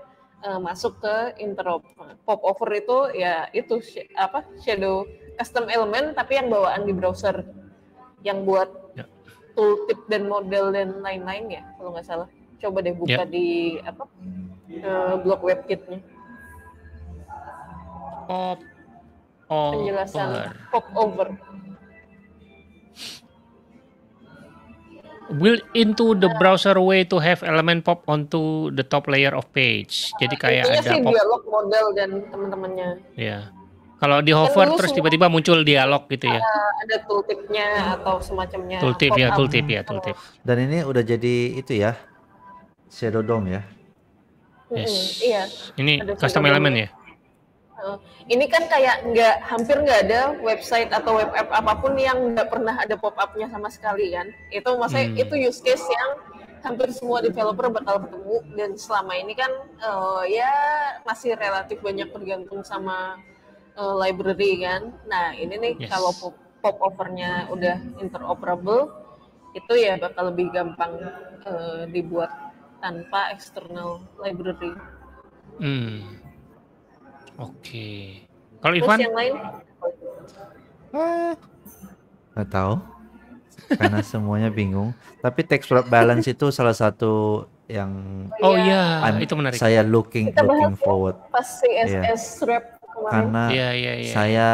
eh, masuk ke interop. Pop over itu ya itu sh- apa shadow custom element tapi yang bawaan di browser yang buat Ya. tooltip dan model dan lain-lain ya kalau nggak salah. Coba deh buka Ya. di apa eh, blog webkitnya Pop over. penjelasan pop over. build into the browser way to have element pop onto the top layer of page. Jadi kayak Intinya ada sih pop dialog model dan teman-temannya. ya. Kalau di hover terus tiba-tiba muncul dialog gitu ya. Uh, ada tooltipnya atau semacamnya. Tooltip ya, tooltip ya, tooltip. Dan ini udah jadi itu ya. Shadow DOM ya. Yes. Iya. Ini Ada custom shadow element ya. Uh, ini kan kayak nggak hampir nggak ada website atau web app apa pun yang nggak pernah ada pop up-nya sama sekali kan. Itu maksudnya Hmm. itu use case yang hampir semua developer bakal ketemu dan selama ini kan uh, ya masih relatif banyak bergantung sama uh, library kan. Nah ini nih Yes. kalau pop, pop overnya udah interoperable itu ya bakal lebih gampang uh, dibuat tanpa external library. Hmm. Oke. Kalau Terus Ivan, yang lain Nggak tahu. Karena semuanya bingung. Tapi text wrap balance itu salah satu yang oh Iya. I'm- itu menarik. saya looking Kita looking ya. forward pas CSS wrap kemarin. karena Iya, iya, iya. saya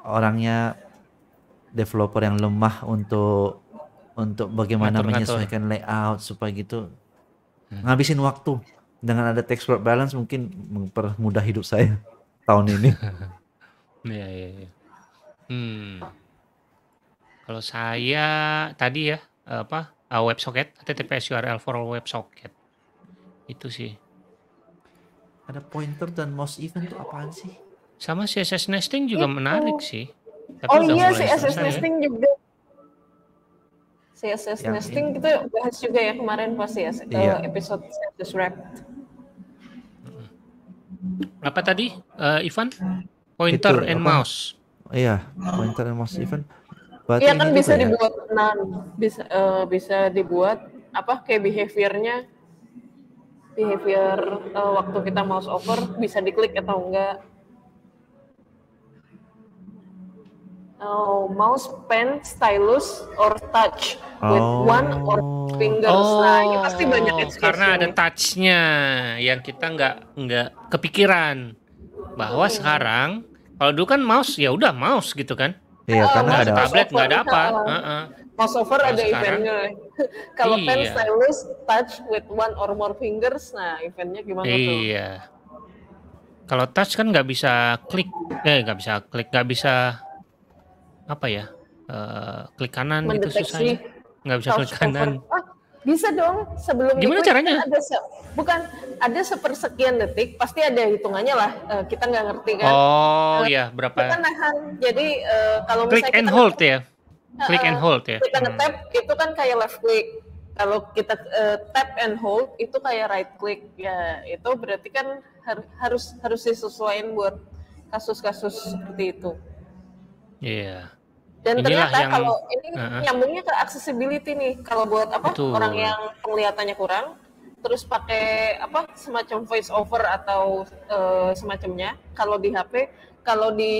orangnya developer yang lemah untuk untuk bagaimana Ngatur-ngatur. menyesuaikan layout supaya gitu ngabisin waktu dengan ada text wrap balance mungkin mempermudah hidup saya tahun ini Iya, iya, iya. Hmm. Kalau saya tadi ya apa uh, WebSocket, HTTPS URL for WebSocket. Itu sih. ada pointer dan mouse event itu apaan sih Sama CSS nesting juga Itu. menarik sih. Tapi Oh iya, CSS ya. nesting juga. CSS Yang nesting ini. kita bahas juga ya kemarin pas ya Iya. episode CSS wrap. Apa tadi, eh, Ivan? Pointer Itu, and apa? mouse. iya pointer dan mouse event berarti Iya kan bisa ya? dibuat non, bisa eh, bisa dibuat apa kayak behaviornya behavior eh, waktu kita mouse over bisa diklik atau enggak. Oh, mouse, pen, stylus, or touch with one or Oh. fingers. nah, ini pasti banyak edge karena ada touch-nya yang kita nggak nggak kepikiran bahwa Hmm. sekarang kalau dulu kan mouse ya udah mouse gitu kan, iya Oh, karena nggak ada tablet nggak ada apa. Oh. Heeh. Mouse over ada sekarang- eventnya. Kalau pen, Iya. stylus, touch with one or more fingers, nah eventnya gimana tuh? Iya. Kalau touch kan nggak bisa klik, eh nggak bisa klik, nggak bisa apa ya, eh, klik kanan gitu Mendeteksi susahnya, nggak bisa klik kanan. Ah, bisa dong. Sebelum Gimana diklik caranya? kan Ada se- bukan ada sepersekian detik, pasti ada hitungannya lah. Eh, kita nggak ngerti kan. Oh Eh, ya Kita berapa? nahan. Jadi eh, kalau misalnya and kita hold ya, click Eh, and hold ya. kita Hmm. nge-tap itu kan kayak left click. Kalau kita eh, tap and hold itu kayak right click. Ya, itu berarti kan har- harus harus disesuaikan buat kasus-kasus seperti itu. Iya. Dan Inilah ternyata yang- kalau ini Uh-uh. nyambungnya ke accessibility nih. Kalau buat apa Betul. orang yang penglihatannya kurang, terus pakai apa semacam voice over atau eh, semacamnya. Kalau di HP, kalau di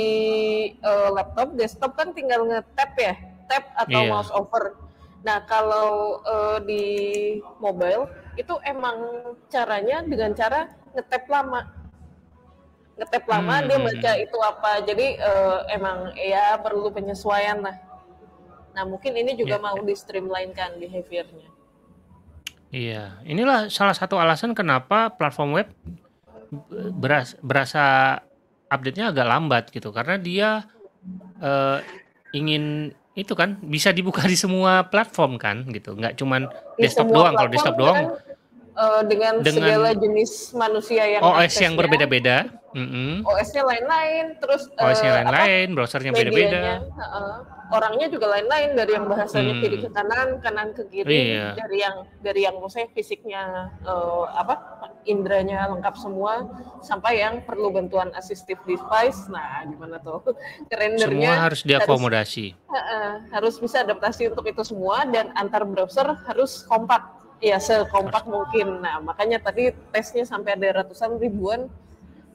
eh, laptop, desktop kan tinggal nge-tap ya, tap atau Iya. mouse over. Nah kalau eh, di mobile itu emang caranya dengan cara nge-tap lama ngetap lama Hmm. dia baca itu apa jadi eh, emang ya perlu penyesuaian lah nah mungkin ini juga Ya. mau di streamline-kan behaviornya Iya, inilah salah satu alasan kenapa platform web beras, berasa update-nya agak lambat gitu karena dia eh, ingin itu kan bisa dibuka di semua platform kan gitu, nggak cuman Di desktop doang. Kalau desktop kan, doang eh, dengan, Dengan segala jenis manusia yang OS yang berbeda-beda, mm-mm. OS-nya lain-lain terus eh, OS-nya apa, lain-lain, browsernya beda-beda. heeh. orangnya juga lain-lain dari yang bahasanya Hmm. kiri ke kanan kanan ke kiri Iya. dari yang dari yang maksudnya fisiknya eh, apa indranya lengkap semua sampai yang perlu bantuan assistive device nah gimana tuh rendernya Semua harus diakomodasi. Heeh, harus bisa adaptasi untuk itu semua dan antar browser harus kompak ya sekompak mungkin nah makanya tadi tesnya sampai ada ratusan ribuan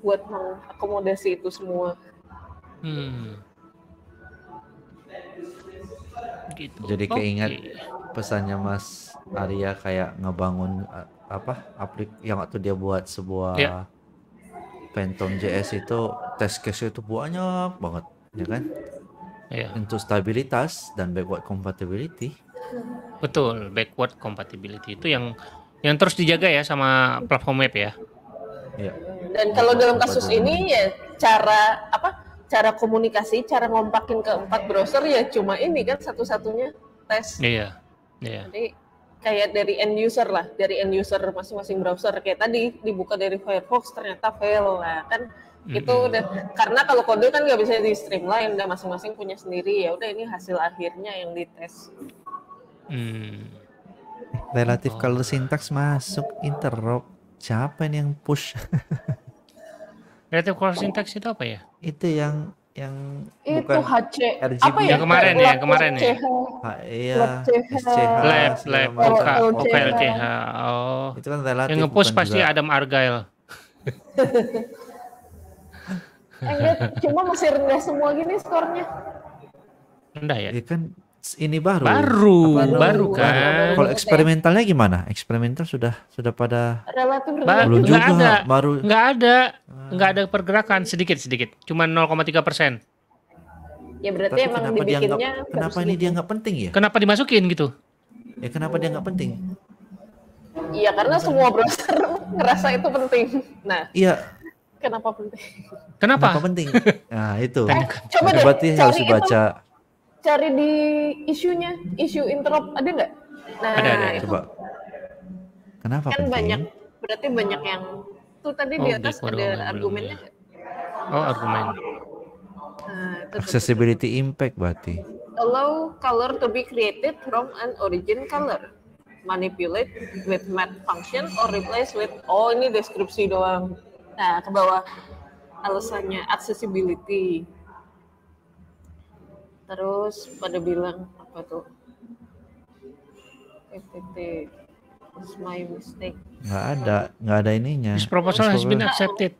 buat mengakomodasi itu semua Hmm. Gitu. Jadi keingat pesannya Mas Arya kayak ngebangun apa aplik yang waktu dia buat sebuah Ya. Phantom JS itu test case itu banyak banget ya kan Iya. untuk stabilitas dan backward compatibility Betul, backward compatibility itu yang yang terus dijaga ya sama platform web ya. Iya. Dan kalau dalam kasus ini ya cara apa? Cara komunikasi, cara ngompakin ke empat browser ya cuma ini kan satu-satunya tes. Iya. Iya. Jadi kayak dari end user lah, dari end user masing-masing browser kayak tadi dibuka dari Firefox ternyata fail lah kan itu Mm-mm. udah karena kalau kode kan nggak bisa di streamline udah masing-masing punya sendiri ya udah ini hasil akhirnya yang dites. Hmm. Relative Oh. color syntax masuk interrupt. Siapa ini yang push? Relative color syntax itu apa ya? itu yang yang Itu bukan HC RGB. apa ya? Yang kemarin ya, yang kemarin ya? Iya Lab Lab, OKLCH. Oh. itu kan relatif Yang bukan pasti juga- Adam Argyle. Enggak, cuma masih rendah semua gini skornya. Rendah ya? Ya kan ini baru. Baru, Apa namanya? baru kan. Kalau eksperimentalnya gimana? Eksperimental sudah sudah pada Relatif belum juga ada. baru Nggak ada, nggak ada pergerakan sedikit sedikit, cuma 0,3 persen. Ya berarti tapi emang kenapa dibikinnya kenapa harus ini dia nggak penting ya? Kenapa dimasukin gitu? Ya kenapa dia nggak penting? Iya karena semua browser ngerasa itu penting. Nah, Iya, kenapa penting? Kenapa? kenapa penting? Nah, itu. Coba deh Berarti harus cari itu, dibaca. Cari di isunya, isu interrupt ada nggak? Nah, Ada, ada. itu Coba. Kenapa kan penting? banyak. Berarti banyak yang tuh tadi di Oh, atas backward ada belum ya. argumennya. nggak? Oh argumen. Nah, itu. Accessibility impact berarti. allow color to be created from an origin color manipulate with math function or replace with oh ini deskripsi doang nah ke bawah alasannya accessibility terus pada bilang apa tuh TTT it's my mistake Nggak ada, nggak ada ininya. This proposal has been accepted.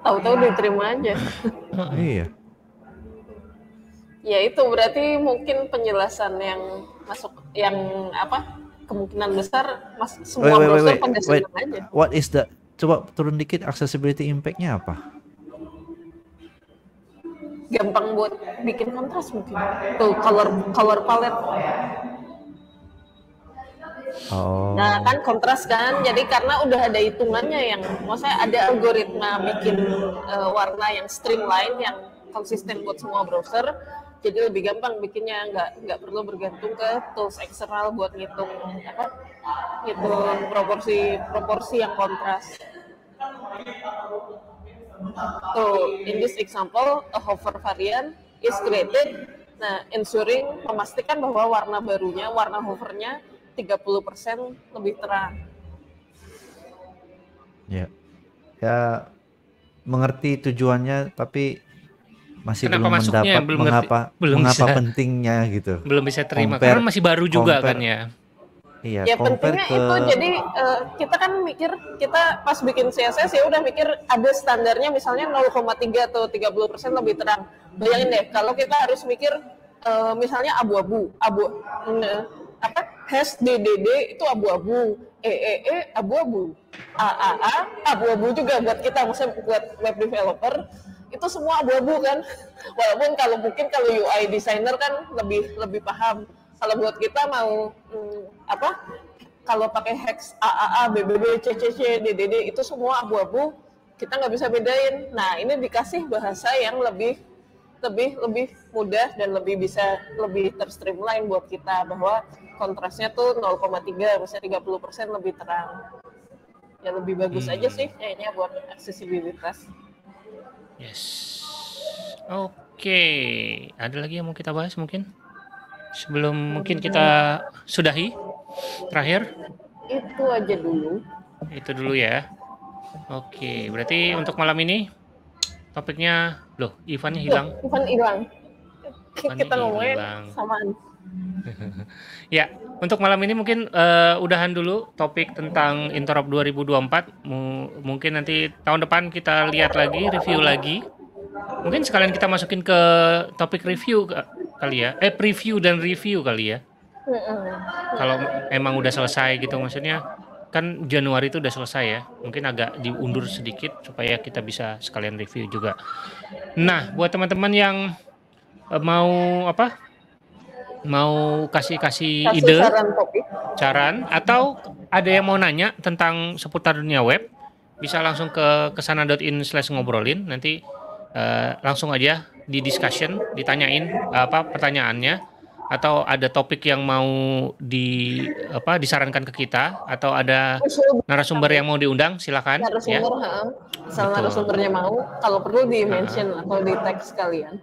tahu-tahu diterima aja Iya. ya itu berarti mungkin penjelasan yang masuk yang apa kemungkinan besar mas semua Wait, wait, wait, browser wait, pada wait. aja What is the Coba turun dikit accessibility impact-nya apa? Gampang buat bikin kontras mungkin. Tuh color color palette. Oh. nah kan kontras kan? Jadi karena udah ada hitungannya yang maksudnya ada algoritma bikin eh, warna yang streamline yang konsisten buat semua browser jadi lebih gampang bikinnya. Nggak nggak perlu bergantung ke tools eksternal buat ngitung apa ngitung proporsi proporsi yang kontras So, in this example, a hover variant is created, nah, ensuring memastikan bahwa warna barunya, warna hovernya 30% lebih terang. Ya. Ya mengerti tujuannya tapi masih Kenapa belum mendapat Belum ngerti. mengapa Belum mengapa bisa. pentingnya gitu. Belum bisa terima Compare- karena masih baru juga compare- kan ya. Iya, Ya pentingnya ke itu jadi eh, kita kan mikir kita pas bikin CSS ya udah mikir ada standarnya misalnya 0,3 atau 30% lebih terang. Bayangin deh kalau kita harus mikir eh, misalnya abu-abu, abu eh, apa hash DDD itu abu-abu, EEE abu-abu, AAA abu-abu juga buat kita maksudnya buat web developer itu semua abu-abu kan. Walaupun kalau mungkin kalau UI designer kan lebih lebih paham kalau buat kita mau hmm, apa kalau pakai hex AAA, BBB, CCC, DDD itu semua abu-abu kita nggak bisa bedain. Nah ini dikasih bahasa yang lebih lebih lebih mudah dan lebih bisa lebih terstreamline buat kita bahwa kontrasnya tuh 0,3 misalnya 30% lebih terang. Ya lebih bagus Hmm. aja sih kayaknya buat aksesibilitas. Yes. Oke, ada lagi yang mau kita bahas mungkin? Sebelum mungkin kita sudahi terakhir Itu aja dulu. itu dulu ya. Oke, berarti untuk malam ini topiknya loh Ivannya hilang. Loh, Ivan hilang. Kita ngomongin hilang. samaan. Ya, untuk malam ini mungkin eh, udahan dulu topik tentang Interop 2024. Mu- mungkin nanti tahun depan kita lihat lagi, review lagi. Mungkin sekalian kita masukin ke topik review kali ya. Eh, preview dan review kali ya. Kalau emang udah selesai gitu maksudnya kan Januari itu udah selesai ya. Mungkin agak diundur sedikit supaya kita bisa sekalian review juga. Nah, buat teman-teman yang eh, mau apa? mau kasih-kasih Kasih ide, saran topik. saran atau ada yang mau nanya tentang seputar dunia web, bisa langsung ke kesana.in slash ngobrolin. Nanti eh, langsung aja di discussion, ditanyain apa pertanyaannya atau ada topik yang mau di apa disarankan ke kita atau ada narasumber yang mau diundang silakan ya. narasumber, ha. asal Betul. narasumbernya mau, kalau perlu di mention atau di tag sekalian.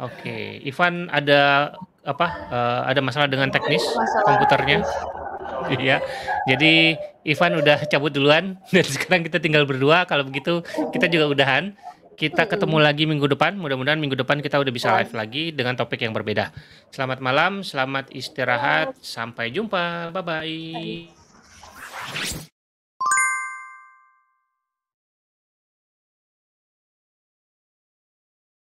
Oke, Ivan ada apa? eh, ada masalah dengan teknis Masalah komputernya? Iya. Jadi Ivan udah cabut duluan dan sekarang kita tinggal berdua. Kalau begitu kita juga udahan. Kita ketemu lagi minggu depan. Mudah-mudahan minggu depan kita udah bisa live lagi dengan topik yang berbeda. Selamat malam, selamat istirahat, sampai jumpa. Bye bye.